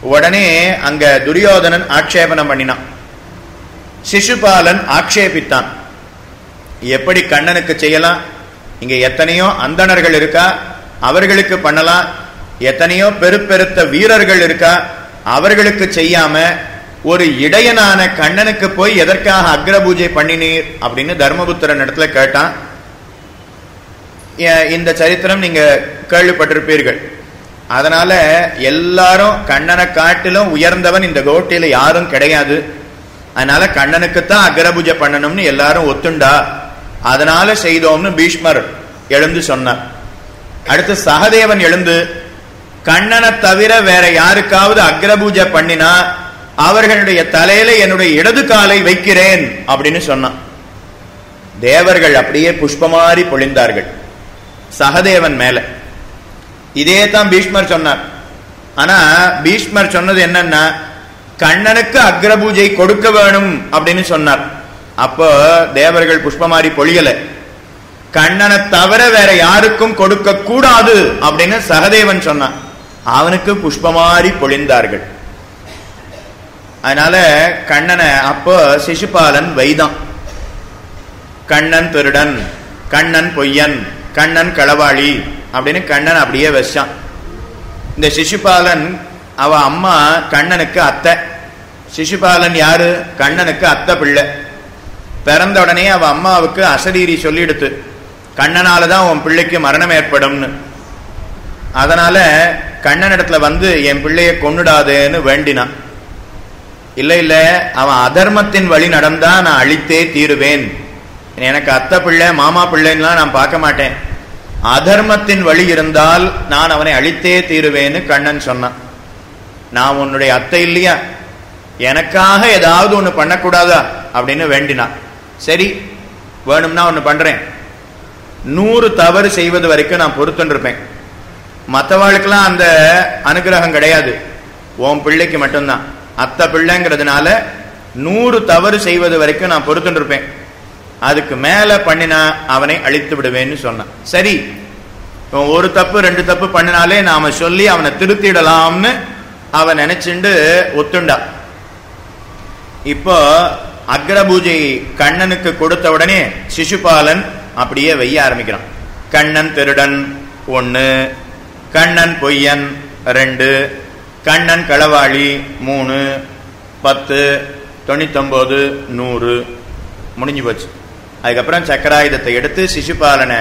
உடனே அங்க துரியோதனன் ஆட்சேபனம் பண்ணினான். சிசுபாலன் ஆட்சேபித்தான். எப்படி கண்ணனுக்கு செய்யலாம்? இங்க எத்தனையோ அந்தணர்கள் இருக்கா? அவர்களுக்கு பண்ணலாம். எத்தனையோ பெருப்பெருத்த வீரர்கள் இருக்கா? அவர்களுக்கு செய்யாம ஒரு இடையனான கண்ணனுக்கு போய் எதற்காக அக்ரபூஜை பண்ணினீர்? அப்படின்னு தர்மபுத்திரன் இடத்துல கேட்டான். இந்த சரித்திரம் நீங்க கேள்விப்பட்டிருப்பீர்கள். அதனால எல்லாரும் கண்ணனை காட்டிலும் உயர்ந்தவன் இந்த கோட்டையில யாரும் கிடையாது. அதனால கண்ணனுக்குத்தான் அக்ரபூஜை பண்ணணும்னு எல்லாரும் ஒத்துண்டா? அதனால செய்தோம்னு பீஷ்மர் எழுந்து சொன்னார். அடுத்து சகதேவன் எழுந்து கண்ணனை தவிர வேற யாருக்காவது அக்ரபூஜை பண்ணினா அவர்களுடைய தலையில என்னுடைய இடது காலை வைக்கிறேன் அப்படின்னு சொன்னான். தேவர்கள் அப்படியே புஷ்பமாரி பொழிந்தார்கள். சகதேவன் மேல. இதே தான் பீஷ்மர் சொன்னார். ஆனா பீஷ்மர் சொன்னது என்னன்னா கண்ணனுக்கு அக்ரபூஜை கொடுக்க வேணும் அப்படின்னு சொன்னார். அப்போ தேவர்கள் புஷ்பமாரி பொழியல. கண்ணனை தவிர வேற யாருக்கும் கொடுக்க கூடாது அப்படின்னு சகதேவன் சொன்னான். அவனுக்கு புஷ்பமாரி பொழிந்தார்கள். அதனால கண்ணனை அப்போ சிசுபாலன் வைதான். கண்ணன் திருடன் கண்ணன் பொய்யன் கண்ணன் களவாளி அப்படின்னு கண்ணன் அப்படியே வச்சான். இந்த சிசுபாலன் அவ அம்மா கண்ணனுக்கு அத்தை. சிசுபாலன் யாரு? கண்ணனுக்கு அத்தை பிள்ளை. பிறந்த உடனே அவ அம்மாவுக்கு அசரீரி சொல்லிடுத்து கண்ணனால தான் உன் பிள்ளைக்கு மரணம் ஏற்படும்னு. அதனால கண்ணனிடத்துல வந்து என் பிள்ளைய கொன்னுடாதேன்னு வேண்டினான். இல்லை இல்லை அவன் அதர்மத்தின் வழி நடந்தா நான் அழித்தே தீருவேன். எனக்கு அத்தை பிள்ளை மாமா பிள்ளைன்னுலாம் நான் பார்க்க மாட்டேன். அதர்மத்தின் வழி இருந்தால் நான் அவனை அழித்தே தீருவேன்னு கண்ணன் சொன்னான். நான் உன்னுடைய அத்தை இல்லையா? எனக்காக ஏதாவது ஒன்று பண்ணக்கூடாதா? அப்படின்னு வேண்டினான். சரி வேணும்னா ஒன்று பண்ணுறேன் நூறு தவறு செய்வது வரைக்கும் நான் பொறுத்துன்னு இருப்பேன் மற்றவாளுக்கெல்லாம் அந்த அனுகிரகம் கிடையாது. உன் பிள்ளைக்கு மட்டும்தான். அத்தை பிள்ளைங்கிறதுனால நூறு தவறு செய்வது வரைக்கும் நான் பொறுத்துருப்பேன் இருப்பேன் அதுக்கு மேல பண்ணினா அவனை அழித்து விடுவேன்னு சொன்னான். சரி இப்போ ஒரு தப்பு ரெண்டு தப்பு பண்ணினாலே நாம சொல்லி அவனை திருத்திடலாம்னு அவன் நினைச்சுண்டு ஒத்துண்டா. இப்போ அக்ரபூஜை கண்ணனுக்கு கொடுத்த உடனே சிசுபாலன் அப்படியே வெய்ய ஆரம்பிக்கிறான். கண்ணன் திருடன் ஒன்று கண்ணன் பொய்யன் ரெண்டு கண்ணன் களவாளி மூணு பத்து தொண்ணூத்தொம்பது நூறு முடிஞ்சு போச்சு. அதுக்கப்புறம் சக்கராயுதத்தை எடுத்து சிசுபாலனை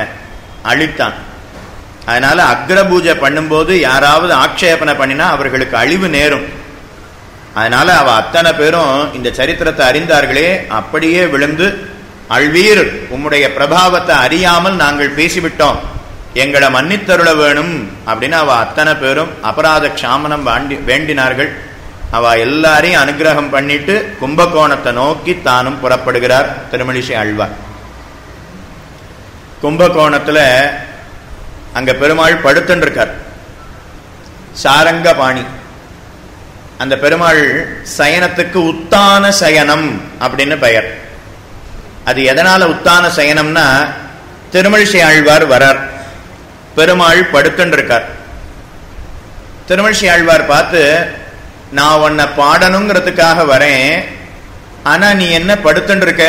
அழித்தான். அதனால அக்ரபூஜை பண்ணும்போது யாராவது ஆக்ஷேபனை பண்ணினா அவர்களுக்கு அழிவு நேரும். அதனால அவ அத்தனை பேரும் இந்த சரித்திரத்தை அறிந்தார்களே அப்படியே விழுந்து அழ்வீர் உம்முடைய பிரபாவத்தை அறியாமல் நாங்கள் பேசிவிட்டோம். எங்களை மன்னித்தருள வேணும் அப்படின்னு அவ அத்தனை பேரும் அபராத க்ஷாமனம் வேண்டினார்கள். அவ எல்லாரையும் அனுகிரகம் பண்ணிட்டு கும்பகோணத்தை நோக்கி தானும் புறப்படுகிறார் திருமணிசை ஆழ்வார் கும்பகோணத்தில் அங்கே பெருமாள் படுத்துன்றிருக்கார். சாரங்க சாரங்கபாணி. அந்த பெருமாள் சயனத்துக்கு உத்தான சயனம் அப்படின்னு பெயர். அது எதனால உத்தான சயனம்னா திருமழிசை ஆழ்வார் வரார். பெருமாள் படுத்துன்றிருக்கார். திருமழிசை ஆழ்வார் பார்த்து நான் உன்னை பாடணுங்கிறதுக்காக வரேன். ஆனா நீ என்ன படுத்துன்றிருக்க?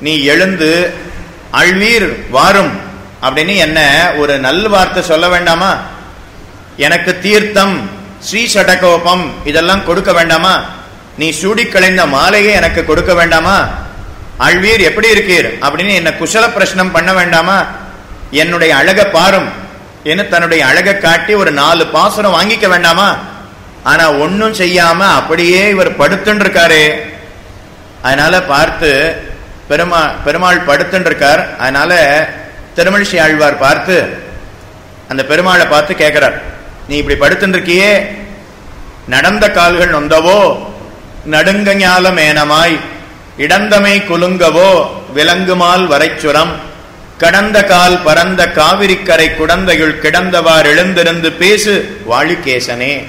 நீ எழுந்து அழ்வீர் வாரும். அப்படின்னு என்ன ஒரு நல் வார்த்தை சொல்ல வேண்டாமா? எனக்கு தீர்த்தம் ஸ்ரீ சடகோபம் இதெல்லாம் கொடுக்க வேண்டாமா? நீ சூடி களைந்த மாலையை எனக்கு கொடுக்க வேண்டாமா? அழ்வீர் எப்படி இருக்கீர்? அப்படின்னு என்ன குசல பிரச்சனம் பண்ண வேண்டாமா? என்னுடைய அழக பாரும். என்ன தன்னுடைய அழகை காட்டி ஒரு நாலு பாசனம் வாங்கிக்க வேண்டாமா? ஆனா ஒன்னும் செய்யாம அப்படியே இவர் படுத்துன்னு இருக்காரே. அதனால பார்த்து பெருமா பெருமாள் படுத்துன்னு அதனால திருமழிசை ஆழ்வார் பார்த்து அந்த பெருமாளை பார்த்து கேட்கிறார் நீ இப்படி படுத்துன்ருக்கியே நடந்த கால்கள் நொந்தவோ? நடுங்க ஞால மேனமாய்? இடந்தமை குலுங்கவோ? விலங்குமால் வரைச்சுரம்? கடந்த கால் பரந்த காவிரிக்கரை குடந்தையுள் கிடந்தவார் எழுந்திருந்து பேசு வாழிகேசனே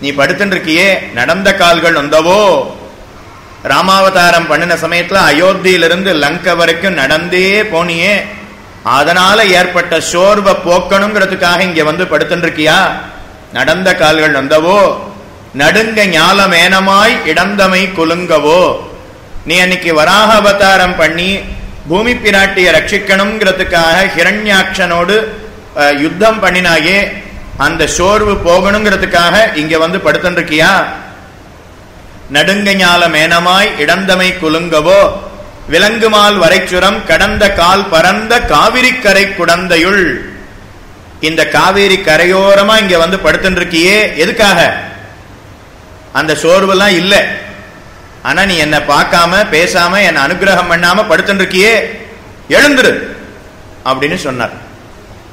நீ படுத்துன்ருக்கியே நடந்த கால்கள் நொந்தவோ? ராமாவதாரம் பண்ணின சமயத்துல அயோத்தியிலிருந்து லங்கை வரைக்கும் நடந்தே போனியே. அதனால ஏற்பட்ட சோர்வை போக்கணுங்கிறதுக்காக இங்க வந்து படுத்துருக்கியா நடந்த கால்கள் நந்தவோ? நடுங்க ஞாலமேனமாய் இடந்தமை குலுங்கவோ? நீ அன்னைக்கு வராக அவதாரம் பண்ணி பூமி பிராட்டியை ரட்சிக்கணுங்கிறதுக்காக ஹிரண்யாட்சனோடு யுத்தம் பண்ணினாயே. அந்த சோர்வு போகணுங்கிறதுக்காக இங்க வந்து படுத்துருக்கியா நடுங்கஞால நடுங்க மேனமாய் இடந்தமை குலுங்கவோ? விலங்குமால் வரைச்சுரம் கடந்த கால் பரந்த காவிரி கரை குடந்தையுள். இந்த காவேரி கரையோரமா இங்க வந்து படுத்துட்டு இருக்கியே எதுக்காக? அந்த சோர்வெல்லாம் இல்லை. ஆனா நீ என்னை பார்க்காம பேசாம என்ன அனுகிரகம் பண்ணாம படுத்துட்டு இருக்கியே எழுந்துரு அப்படின்னு சொன்னார்.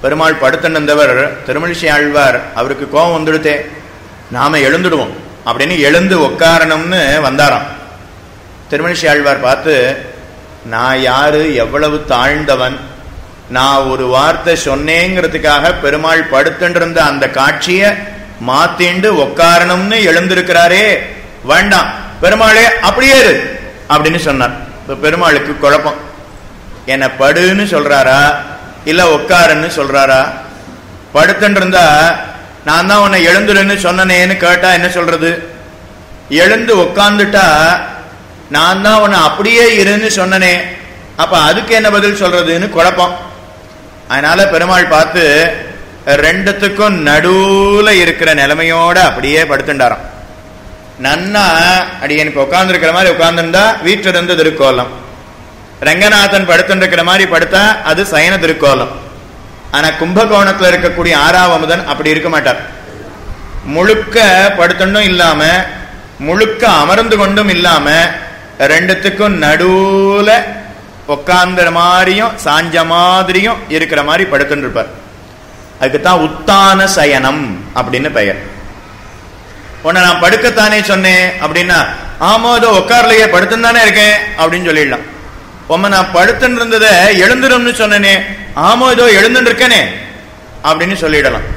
பெருமாள் படுத்திருந்தவர் திருமழிசை ஆழ்வார் அவருக்கு கோபம் வந்துடுத்தே நாம எழுந்துடுவோம். அப்படின்னு எழுந்து உட்காரணும்னு வந்தாராம். திருமணிஷி ஆழ்வார் பார்த்து நான் யாரு? எவ்வளவு தாழ்ந்தவன்? நான் ஒரு வார்த்தை சொன்னேங்கிறதுக்காக பெருமாள் படுத்துட்டு அந்த காட்சியை மாத்திண்டு உட்காரணும்னு எழுந்திருக்கிறாரே. வேண்டாம். பெருமாளே அப்படியே இரு. அப்படின்னு சொன்னார். இப்ப பெருமாளுக்கு குழப்பம். என்ன படுன்னு சொல்றாரா? இல்லை உட்காருன்னு சொல்றாரா? படுத்துட்டு இருந்தா நான் தான் உன்னை எழுந்துருன்னு சொன்னனேன்னு கேட்டா என்ன சொல்றது? எழுந்து உட்காந்துட்டா நான் தான் உன்னை அப்படியே இருன்னு சொன்னனே. அப்ப அதுக்கு என்ன பதில் சொல்றதுன்னு குழப்பம். அதனால பெருமாள் பார்த்து ரெண்டுத்துக்கும் நடுவுல இருக்கிற நிலைமையோட அப்படியே படுத்துண்டாராம். நன்னா அடி எனக்கு உட்காந்துருக்கிற மாதிரி உட்கார்ந்துருந்தா வீட்டிலிருந்து திருக்கோலம். ரங்கநாதன் படுத்துருக்கிற மாதிரி படுத்தா அது சயன திருக்கோலம். ஆனா கும்பகோணத்துல இருக்கக்கூடிய ஆறாவமுதன் அப்படி இருக்க மாட்டார். முழுக்க படுத்தணும் இல்லாம முழுக்க அமர்ந்து கொண்டும் இல்லாம ரெண்டுத்துக்கும் நடுவுல உட்கார்ந்த மாதிரியும் சாஞ்ச மாதிரியும் இருக்கிற மாதிரி படுத்துட்டு இருப்பார். அதுக்குத்தான் உத்தான சயனம் அப்படின்னு பெயர். உன்னை நான் படுக்கத்தானே சொன்னேன் அப்படின்னா ஆமோ அதோ உட்கார்லையே படுத்துன்னு தானே இருக்கேன் அப்படின்னு சொல்லிடலாம். உம்ம நான் படுத்துன்னு இருந்தத எழுந்துரும்னு சொன்னனே. ஆமோ ஏதோ எழுந்துட்டு இருக்கனே அப்படின்னு சொல்லிடலாம்.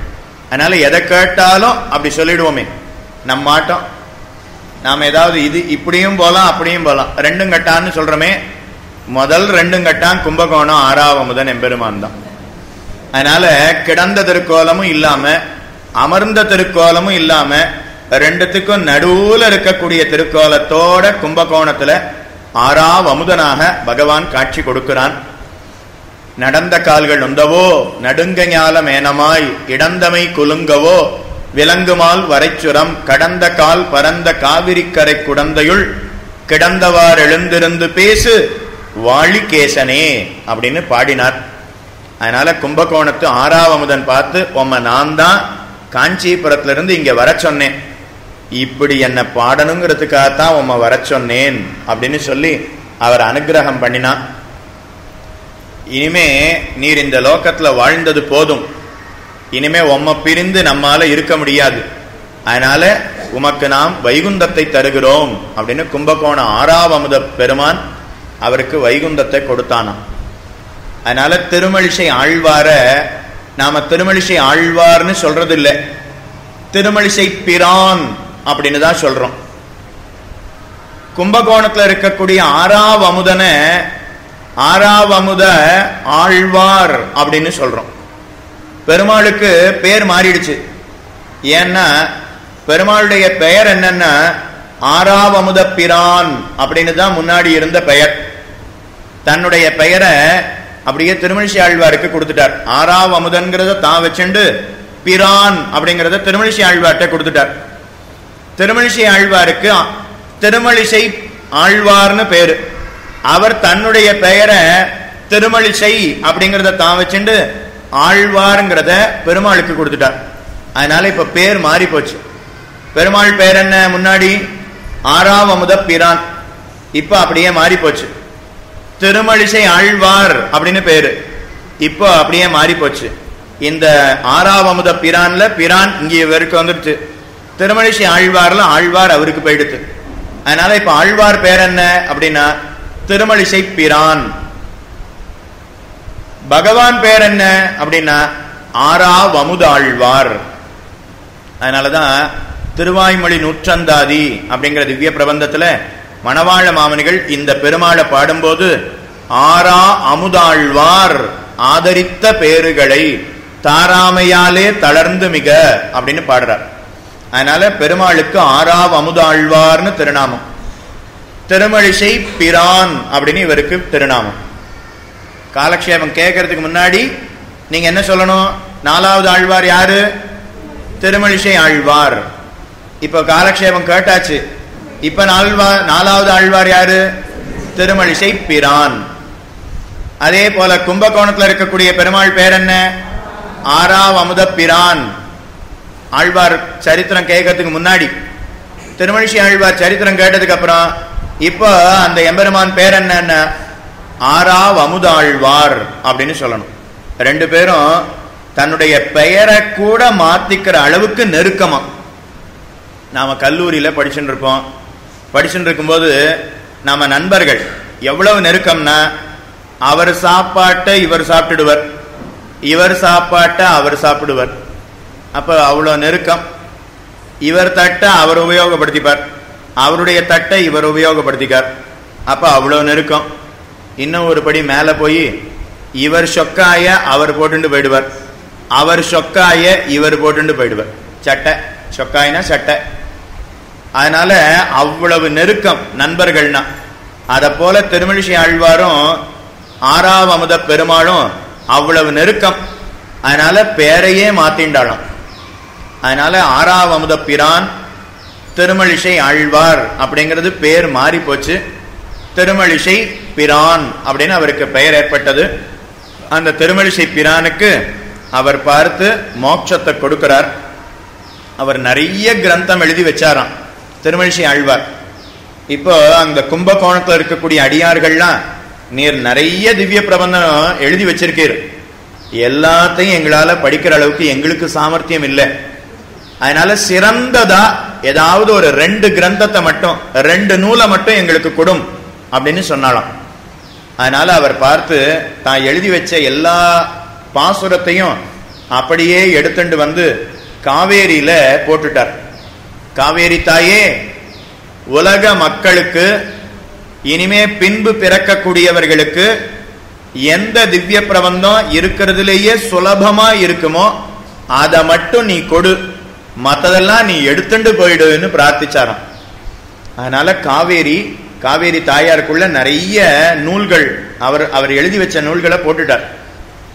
அதனால எதை கேட்டாலும் அப்படி சொல்லிடுவோமே. நம்ம மாட்டோம். நாம ஏதாவது இது இப்படியும் போலாம் அப்படியும் போலாம். ரெண்டும் கட்டான்னு சொல்றோமே. முதல் ரெண்டும் கட்டான் கும்பகோணம் ஆறாவமுதன் எம்பெருமான் தான். அதனால கிடந்த திருக்கோலமும் இல்லாம அமர்ந்த திருக்கோலமும் இல்லாம ரெண்டுத்துக்கும் நடுவுல இருக்கக்கூடிய திருக்கோலத்தோட கும்பகோணத்துல ஆறாவமுதனாக அமுதனாக பகவான் காட்சி கொடுக்கிறான். நடந்த கால்கள் நொந்தவோ நடுங்க ஞால மேனமாய் இடந்தமை குலுங்கவோ விலங்குமால் வரைச்சுரம் கடந்த கால் பரந்த காவிரிக்கரை குடந்தையுள் கிடந்தவார் எழுந்திருந்து பேசு வாழிகேசனே அப்படின்னு பாடினார். அதனால கும்பகோணத்து ஆறாவமுதன் பார்த்து உம்ம நான் தான் காஞ்சிபுரத்திலிருந்து இங்க வர சொன்னேன். இப்படி என்ன பாடணுங்கிறதுக்காகத்தான் உம்மை வர சொன்னேன் அப்படின்னு சொல்லி அவர் அனுகிரகம் பண்ணினான் இனிமே நீர் இந்த லோகத்துல வாழ்ந்தது போதும். இனிமே உம்மை பிரிந்து நம்மால இருக்க முடியாது. அதனால உமக்கு நாம் வைகுந்தத்தை தருகிறோம் அப்படின்னு கும்பகோணம் ஆறாவமுத பெருமான் அவருக்கு வைகுந்தத்தை கொடுத்தானாம் அதனால திருமழிசை ஆழ்வார நாம திருமழிசை ஆழ்வார்னு சொல்றது இல்லை திருமழிசை பிரான் அப்படின்னு தான் சொல்றோம். கும்பகோணத்தில் இருக்கக்கூடிய ஆறாவ அமுதனை ஆறாவ அமுத ஆழ்வார் அப்படின்னு சொல்றோம். பெருமாளுக்கு பேர் மாறிடுச்சு. ஏன்னா பெருமாளுடைய பெயர் என்னன்னா ஆறாவமுத பிரான் அப்படின்னு தான் முன்னாடி இருந்த பெயர். தன்னுடைய பெயரை அப்படியே திருமணிசி ஆழ்வாருக்கு கொடுத்துட்டார். ஆறாவ அமுதன்கிறத தான் வச்சுண்டு பிரான் அப்படிங்கறத திருமணிசி ஆழ்வார்கிட்ட கொடுத்துட்டார். திருமணிசை ஆழ்வாருக்கு திருமலிசை ஆழ்வார்னு பேரு. அவர் தன்னுடைய பெயரை திருமலிசை அப்படிங்கிறத தான் வச்சுண்டு ஆழ்வாருங்கிறத பெருமாளுக்கு கொடுத்துட்டார். அதனால இப்ப பேர் மாறி போச்சு பெருமாள் பேர் என்ன? முன்னாடி ஆறாம் அமுத பிரான் இப்ப அப்படியே மாறி போச்சு திருமழிசை ஆழ்வார் அப்படின்னு பேரு. இப்போ அப்படியே மாறி போச்சு இந்த ஆறாம் அமுத பிரான்ல பிரான் இங்கே இவருக்கு வந்துடுச்சு. திருமழிசை ஆழ்வார்ல ஆழ்வார் அவருக்கு போயிடுத்து. அதனால இப்ப ஆழ்வார் பேர் என்ன அப்படின்னா திருமழிசை பிரான். பகவான் பேர் என்ன அப்படின்னா ஆறா வமுதாழ்வார். அதனாலதான் திருவாய்மொழி நூற்றந்தாதி அப்படிங்கிற திவ்ய பிரபந்தத்துல மணவாழ மாமனிகள் இந்த பெருமாளை பாடும்போது ஆறா அமுதாழ்வார் ஆதரித்த பேறுகளை தாராமையாலே தளர்ந்து மிக அப்படின்னு பாடுறார். அதனால பெருமாளுக்கு ஆறாவ அமுதாழ்வார்னு திருநாமம். திருமழிசை பிரான் அப்படின்னு இவருக்கு திருநாமம். காலக்ஷேபம் கேட்கறதுக்கு முன்னாடி நீங்க என்ன சொல்லணும்? நாலாவது ஆழ்வார் யாரு? திருமழிசை ஆழ்வார். இப்ப காலக்ஷேபம் கேட்டாச்சு. இப்ப நால்வா நாலாவது ஆழ்வார் யாரு? திருமழிசை பிரான். அதே போல கும்பகோணத்துல இருக்கக்கூடிய பெருமாள் பேர் என்ன? ஆறாவ் அமுத பிரான். ஆழ்வார் சரித்திரம் கேட்கறதுக்கு முன்னாடி திருமணிஷி ஆழ்வார் சரித்திரம் கேட்டதுக்கு அப்புறம் இப்போ அந்த எம்பெருமான் பேர் என்னன்னா ஆறாவ் அமுதாழ்வார் அப்படின்னு சொல்லணும். ரெண்டு பேரும் தன்னுடைய பெயரை கூட மாத்திக்கிற அளவுக்கு நெருக்கமா. நாம கல்லூரியில படிச்சுட்டு இருப்போம். படிச்சுட்டு இருக்கும்போது நம்ம நண்பர்கள் எவ்வளவு நெருக்கம்னா அவர் சாப்பாட்டை இவர் சாப்பிட்டுடுவர். இவர் சாப்பாட்டை அவர் சாப்பிடுவர். அப்போ அவ்வளோ நெருக்கம். இவர் தட்டை அவர் உபயோகப்படுத்திப்பார். அவருடைய தட்டை இவர் உபயோகப்படுத்திக்கார். அப்போ அவ்வளோ நெருக்கம். இன்னும் ஒரு படி மேலே போய் இவர் சொக்காய அவர் போட்டுண்டு போயிடுவார். அவர் சொக்காய இவர் போட்டுண்டு போயிடுவார். சட்டை சொக்காயினா சட்டை. அதனால அவ்வளவு நெருக்கம் நண்பர்கள்னா. அதை போல திருமழிசை ஆழ்வாரும் ஆறாவமுத பெருமாளும் அவ்வளவு நெருக்கம். அதனால பேரையே மாத்திண்டாளாம். அதனால ஆறாவமுத பிரான் திருமழிசை ஆழ்வார் அப்படிங்கிறது பேர் மாறி போச்சு. திருமழிசை பிரான் அப்படின்னு அவருக்கு பெயர் ஏற்பட்டது. அந்த திருமழிசை பிரானுக்கு அவர் பார்த்து மோட்சத்தை கொடுக்கிறார். அவர் நிறைய கிரந்தம் எழுதி வச்சாராம் திருமழிசை ஆழ்வார். இப்போ அந்த கும்பகோணத்தில் இருக்கக்கூடிய அடியார்கள்லாம் நீர் நிறைய திவ்ய பிரபந்தம் எழுதி வச்சிருக்கீர். எல்லாத்தையும் எங்களால் படிக்கிற அளவுக்கு எங்களுக்கு சாமர்த்தியம் இல்லை. அதனால சிறந்ததா ஏதாவது ஒரு ரெண்டு கிரந்தத்தை மட்டும் ரெண்டு நூலை மட்டும் எங்களுக்கு கொடும் அப்படின்னு சொன்னாலாம் அதனால அவர் பார்த்து தான் எழுதி வச்ச எல்லா பாசுரத்தையும் அப்படியே எடுத்துட்டு வந்து காவேரியில போட்டுட்டார். காவேரி தாயே உலக மக்களுக்கு இனிமே பின்பு பிறக்கக்கூடியவர்களுக்கு எந்த திவ்ய பிரபந்தம் இருக்கிறதுலேயே சுலபமா இருக்குமோ அதை மட்டும் நீ கொடு. மற்றதெல்லாம் நீ எடுத்துட்டு போயிடுன்னு பிரார்த்திச்சாராம். அதனால காவேரி காவேரி தாயாருக்குள்ள நிறைய நூல்கள் அவர் அவர் எழுதி வச்ச நூல்களை போட்டுட்டார்.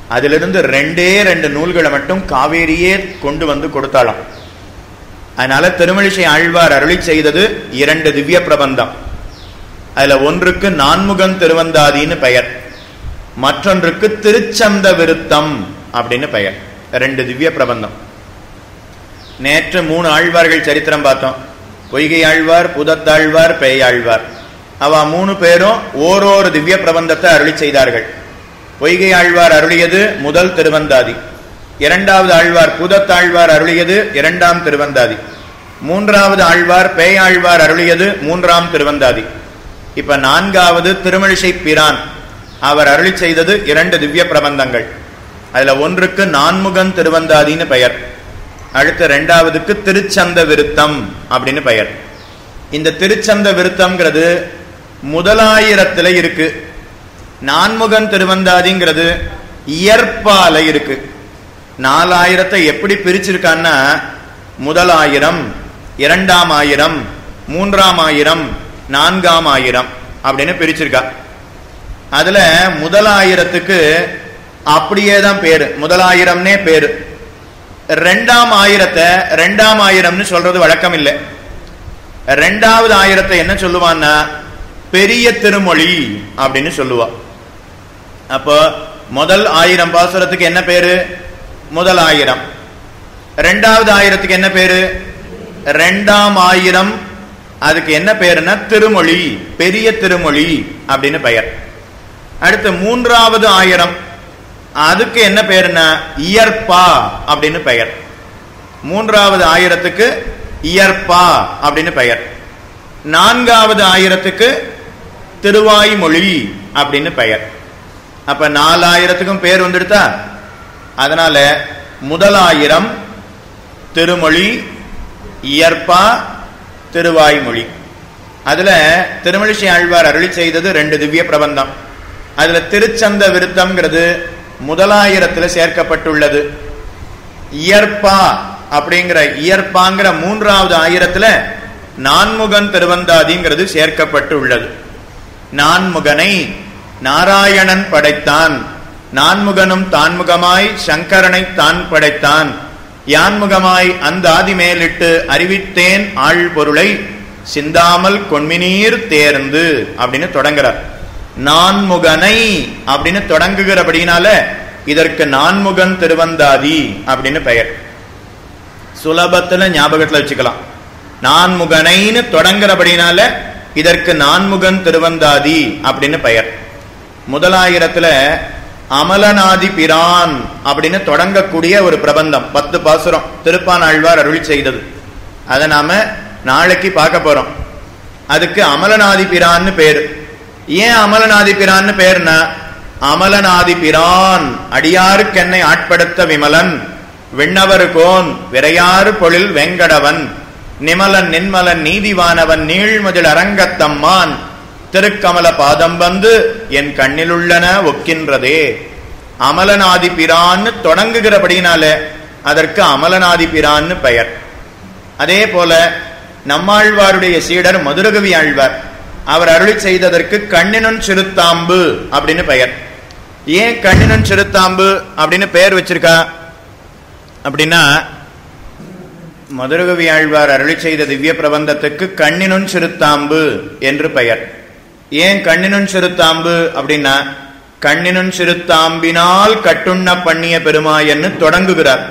அதிலிருந்து ரெண்டே ரெண்டு நூல்களை மட்டும் காவேரியே கொண்டு வந்து கொடுத்தாளாம். அதனால திருமழிசை ஆழ்வார் அருளி செய்தது இரண்டு திவ்ய பிரபந்தம். அதுல ஒன்றுக்கு நான்முகன் திருவந்தாதின்னு பெயர். மற்றொன்றுக்கு திருச்சந்த விருத்தம் அப்படின்னு பெயர். ரெண்டு திவ்ய பிரபந்தம். நேற்று மூணு ஆழ்வார்கள் சரித்திரம் பார்த்தோம். பொய்கை ஆழ்வார் புதத்தாழ்வார் பேயாழ்வார் அவ மூணு பேரும் ஓரோரு திவ்ய பிரபந்தத்தை அருளி செய்தார்கள். பொய்கை ஆழ்வார் அருளியது முதல் திருவந்தாதி. இரண்டாவது ஆழ்வார் புதத்தாழ்வார் அருளியது இரண்டாம் திருவந்தாதி. மூன்றாவது ஆழ்வார் பேயாழ்வார் அருளியது மூன்றாம் திருவந்தாதி. இப்ப நான்காவது திருமழிசை பிரான் அவர் அருளி செய்தது இரண்டு திவ்ய பிரபந்தங்கள். அதுல ஒன்றுக்கு நான்முகன் திருவந்தாதின்னு பெயர். அடுத்த ரெண்டாவதுக்கு திருச்சந்த விருத்தம் அப்படின்னு பெயர். இந்த திருச்சந்த விருத்தம்ங்கிறது முதலாயிரத்தில் இருக்கு. நான்முகன் திருவந்தாதிங்கிறது இயற்பால இருக்கு. நாலாயிரத்தை எப்படி பிரிச்சிருக்கான்னா முதலாயிரம் இரண்டாம் ஆயிரம் மூன்றாம் ஆயிரம் நான்காம் ஆயிரம் அப்படின்னு பிரிச்சிருக்கா. அதுல முதலாயிரத்துக்கு அப்படியே தான் பேரு. முதலாயிரம்னே பேரு. ரெண்டாம் ஆயிரத்தை ரெண்டாம் ஆயிரம்னு சொல்றது வழக்கம் இல்லை ரெண்டாவது ஆயிரத்தை என்ன சொல்லுவான்னா பெரிய திருமொழி அப்படின்னு சொல்லுவா. அப்போ முதல் ஆயிரம் பாசுரத்துக்கு என்ன பேரு? முதல் ஆயிரம். ரெண்டாவது ஆயிரத்துக்கு என்ன பேரு? ரெண்டாம் ஆயிரம். அதுக்கு என்ன பேருன்னா திருமொழி பெரிய திருமொழி அப்படின்னு பெயர். அடுத்து மூன்றாவது ஆயிரம். அதுக்கு என்ன பெயர்னா இயற்பா அப்படின்னு பெயர். மூன்றாவது ஆயிரத்துக்கு இயற்பா அப்படின்னு பெயர். நான்காவது ஆயிரத்துக்கு திருவாய்மொழி அப்படின்னு பெயர். அப்ப நாலாயிரத்துக்கும் பேர் வந்துடுதா அதனால முதலாயிரம் திருமொழி இயற்பா திருவாய்மொழி. அதுல திருமழிசை ஆழ்வார் அருளி செய்தது ரெண்டு திவ்ய பிரபந்தம். அதுல திருச்சந்த விருத்தம்ங்கிறது முதலாயிரத்துல சேர்க்கப்பட்டுள்ளது. இயற்பா அப்படிங்கிற இயற்பாங்கிற மூன்றாவது ஆயிரத்துல நான்முகன் திருவந்தாதிங்கிறது சேர்க்கப்பட்டுள்ளது. நான்முகனை நாராயணன் படைத்தான். நான்முகனும் தான்முகமாய் சங்கரனை தான் படைத்தான். யான்முகமாய் அந்த ஆதி மேலிட்டு அறிவித்தேன் ஆள் பொருளை சிந்தாமல் கொன்மினீர் தேர்ந்து அப்படின்னு தொடங்குறார். நான்முகனை அப்படின்னு தொடங்குகிறபடினால இதற்கு நான்முகன் திருவந்தாதி அப்படின்னு பெயர். சுலபத்துல ஞாபகத்துல வச்சுக்கலாம். நான்முகனைன்னு தொடங்குறபடினால இதற்கு நான்முகன் திருவந்தாதி அப்படின்னு பெயர். முதலாயிரத்துல அமலநாதி பிரான் அப்படின்னு தொடங்கக்கூடிய ஒரு பிரபந்தம். பத்து பாசுரம் திருப்பான் ஆழ்வார் அருள் செய்தது. அதை நாம நாளைக்கு பார்க்க போறோம். அதுக்கு அமலநாதி பிரான்னு பேரு. ஏன் அமலநாதி பிரான்னு பேர்னா அமலநாதி பிரான் அடியாருக்கென்னை ஆட்படுத்த விமலன் விண்ணவர் கோன் விரையாறு பொழில் வெங்கடவன் நிமலன் நின்மலன் நீதிவானவன் நீள்முதல் அரங்கத்தம்மான் திருக்கமல பாதம் வந்து என் கண்ணிலுள்ளன ஒக்கின்றதே. அமலநாதி பிரான்னு தொடங்குகிறபடினால அதற்கு அமலநாதி பிரான்னு பெயர். அதே போல நம்மாழ்வாருடைய சீடர் மதுரகவி ஆழ்வார் அவர் அருளி செய்ததற்கு கண்ணினன் சிறுத்தாம்பு அப்படின்னு பெயர். ஏன் கண்ணினன் சிறுத்தாம்பு அப்படின்னு பெயர் வச்சிருக்கா? அப்படின்னா மதுரகவி ஆழ்வார் அருளி செய்த திவ்ய பிரபந்தத்துக்கு கண்ணினுன் சிறுத்தாம்பு என்று பெயர். ஏன் கண்ணினுன் சிறுத்தாம்பு அப்படின்னா கண்ணினுன் சிறுத்தாம்பினால் கட்டுண்ண பண்ணிய பெருமாயன்னு தொடங்குகிறார்.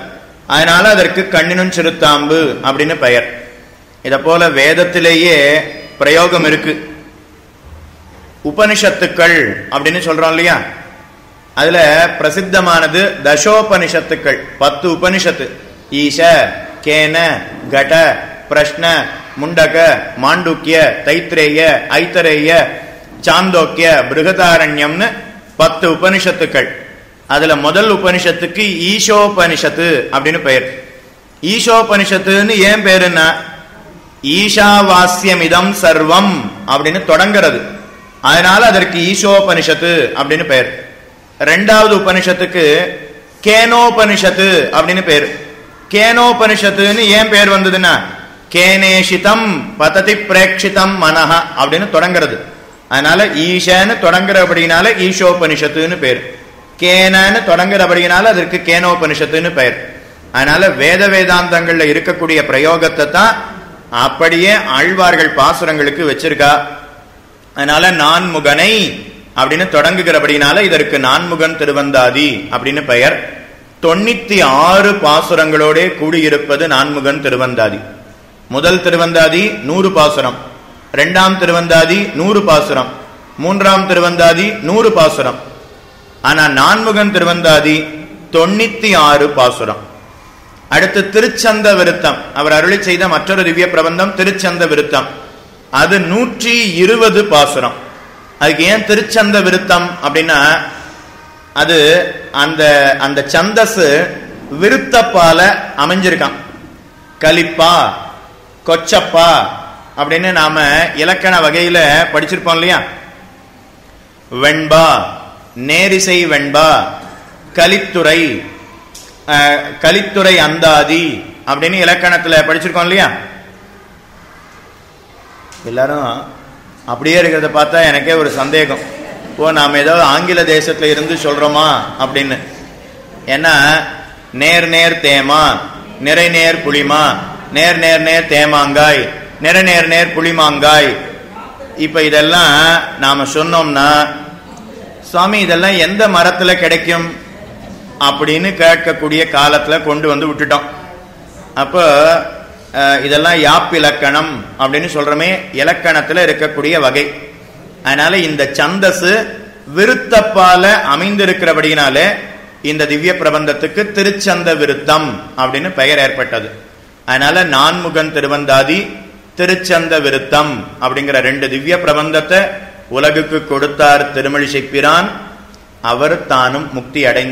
அதனால அதற்கு கண்ணினுன் சிறுத்தாம்பு அப்படின்னு பெயர். இத போல வேதத்திலேயே பிரயோகம் இருக்கு. உபனிஷத்துக்கள் அப்படின்னு சொல்றோம் இல்லையா? அதுல பிரசித்தமானது தசோபனிஷத்துக்கள். பத்து உபனிஷத்து. ஈஷ கேன கட பிரஷ்ன முண்டக மாண்டுக்கிய தைத்ரேய ஐத்தரேய சாந்தோக்கிய பிருகதாரண்யம்னு பத்து உபனிஷத்துக்கள். அதுல முதல் உபனிஷத்துக்கு ஈஷோபனிஷத்து அப்படின்னு பெயர். ஈஷோபனிஷத்துன்னு ஏன் பேருன்னா ஈஷாவாஸ்யமிதம் சர்வம் அப்படின்னு தொடங்கிறது. அதனால அதற்கு ஈசோபனிஷத்து அப்படின்னு பெயர். ரெண்டாவது உபனிஷத்துக்கு கேனோபனிஷத்து அப்படின்னு பேர் கேனோபனிஷத்துன்னு ஏன் பேர் வந்ததுன்னா கேனேஷிதம் பததி பிரேட்சிதம் மனஹ அப்படின்னு தொடங்கிறது. அதனால ஈஷன்னு தொடங்குறபடினால ஈஷோபனிஷத்துன்னு பேர் கேனன்னு தொடங்குறபடினால அதற்கு கேனோபனிஷத்துன்னு பெயர். அதனால வேத வேதாந்தங்கள்ல இருக்கக்கூடிய பிரயோகத்தை தான் அப்படியே ஆழ்வார்கள் பாசுரங்களுக்கு வச்சிருக்கா. அதனால நான்முகனை அப்படின்னு தொடங்குகிறபடினால இதற்கு நான்முகன் திருவந்தாதி அப்படின்னு பெயர். தொண்ணூத்தி ஆறு பாசுரங்களோட கூடியிருப்பது நான்முகன் திருவந்தாதி. முதல் திருவந்தாதி நூறு பாசுரம். இரண்டாம் திருவந்தாதி நூறு பாசுரம். மூன்றாம் திருவந்தாதி நூறு பாசுரம். ஆனா நான்முகன் திருவந்தாதி தொண்ணூத்தி ஆறு பாசுரம். அடுத்து திருச்சந்த விருத்தம். அவர் அருளி செய்த மற்றொரு திவ்ய பிரபந்தம் திருச்சந்த விருத்தம். அது நூற்றி இருபது பாசுரம். அதுக்கு ஏன் திருச்சந்த விருத்தம் அப்படின்னா அது அந்த அந்த சந்தஸ் விருத்தப்பால அமைஞ்சிருக்கான் கலிப்பா கொச்சப்பா அப்படின்னு நாம இலக்கண வகையில படிச்சிருப்போம் இல்லையா? வெண்பா நேரிசை வெண்பா கலித்துறை கலித்துறை அந்தாதி அப்படின்னு இலக்கணத்துல படிச்சிருக்கோம் இல்லையா? எல்லாரும் அப்படியே இருக்கிறத பார்த்தா எனக்கே ஒரு சந்தேகம். ஓ நாம் ஏதோ ஆங்கில தேசத்தில் இருந்து சொல்கிறோமா அப்படின்னு. ஏன்னா நேர் நேர் தேமா நிறை நேர் புளிமா நேர் நேர் நேர் தேமாங்காய் நிறை நேர் நேர் புளிமாங்காய் இப்போ இதெல்லாம் நாம் சொன்னோம்னா சுவாமி இதெல்லாம் எந்த மரத்தில் கிடைக்கும்? அப்படின்னு கேட்கக்கூடிய காலத்தில் கொண்டு வந்து விட்டுட்டோம். அப்போ இதெல்லாம் யாப்பிலக்கணம் அப்படின்னு சொல்றமே இலக்கணத்துல இருக்கக்கூடிய வகை. அதனால இந்த சந்தசு விருத்தப்பால அமைந்திருக்கிறபடியினாலே இந்த திவ்ய பிரபந்தத்துக்கு திருச்சந்த விருத்தம் அப்படின்னு பெயர் ஏற்பட்டது. அதனால நான்முகன் திருவந்தாதி திருச்சந்த விருத்தம் அப்படிங்கிற ரெண்டு திவ்ய பிரபந்தத்தை உலகுக்கு கொடுத்தார் திருமழிசை பிரான். அவர் தானும் முக்தி அடைந்தார்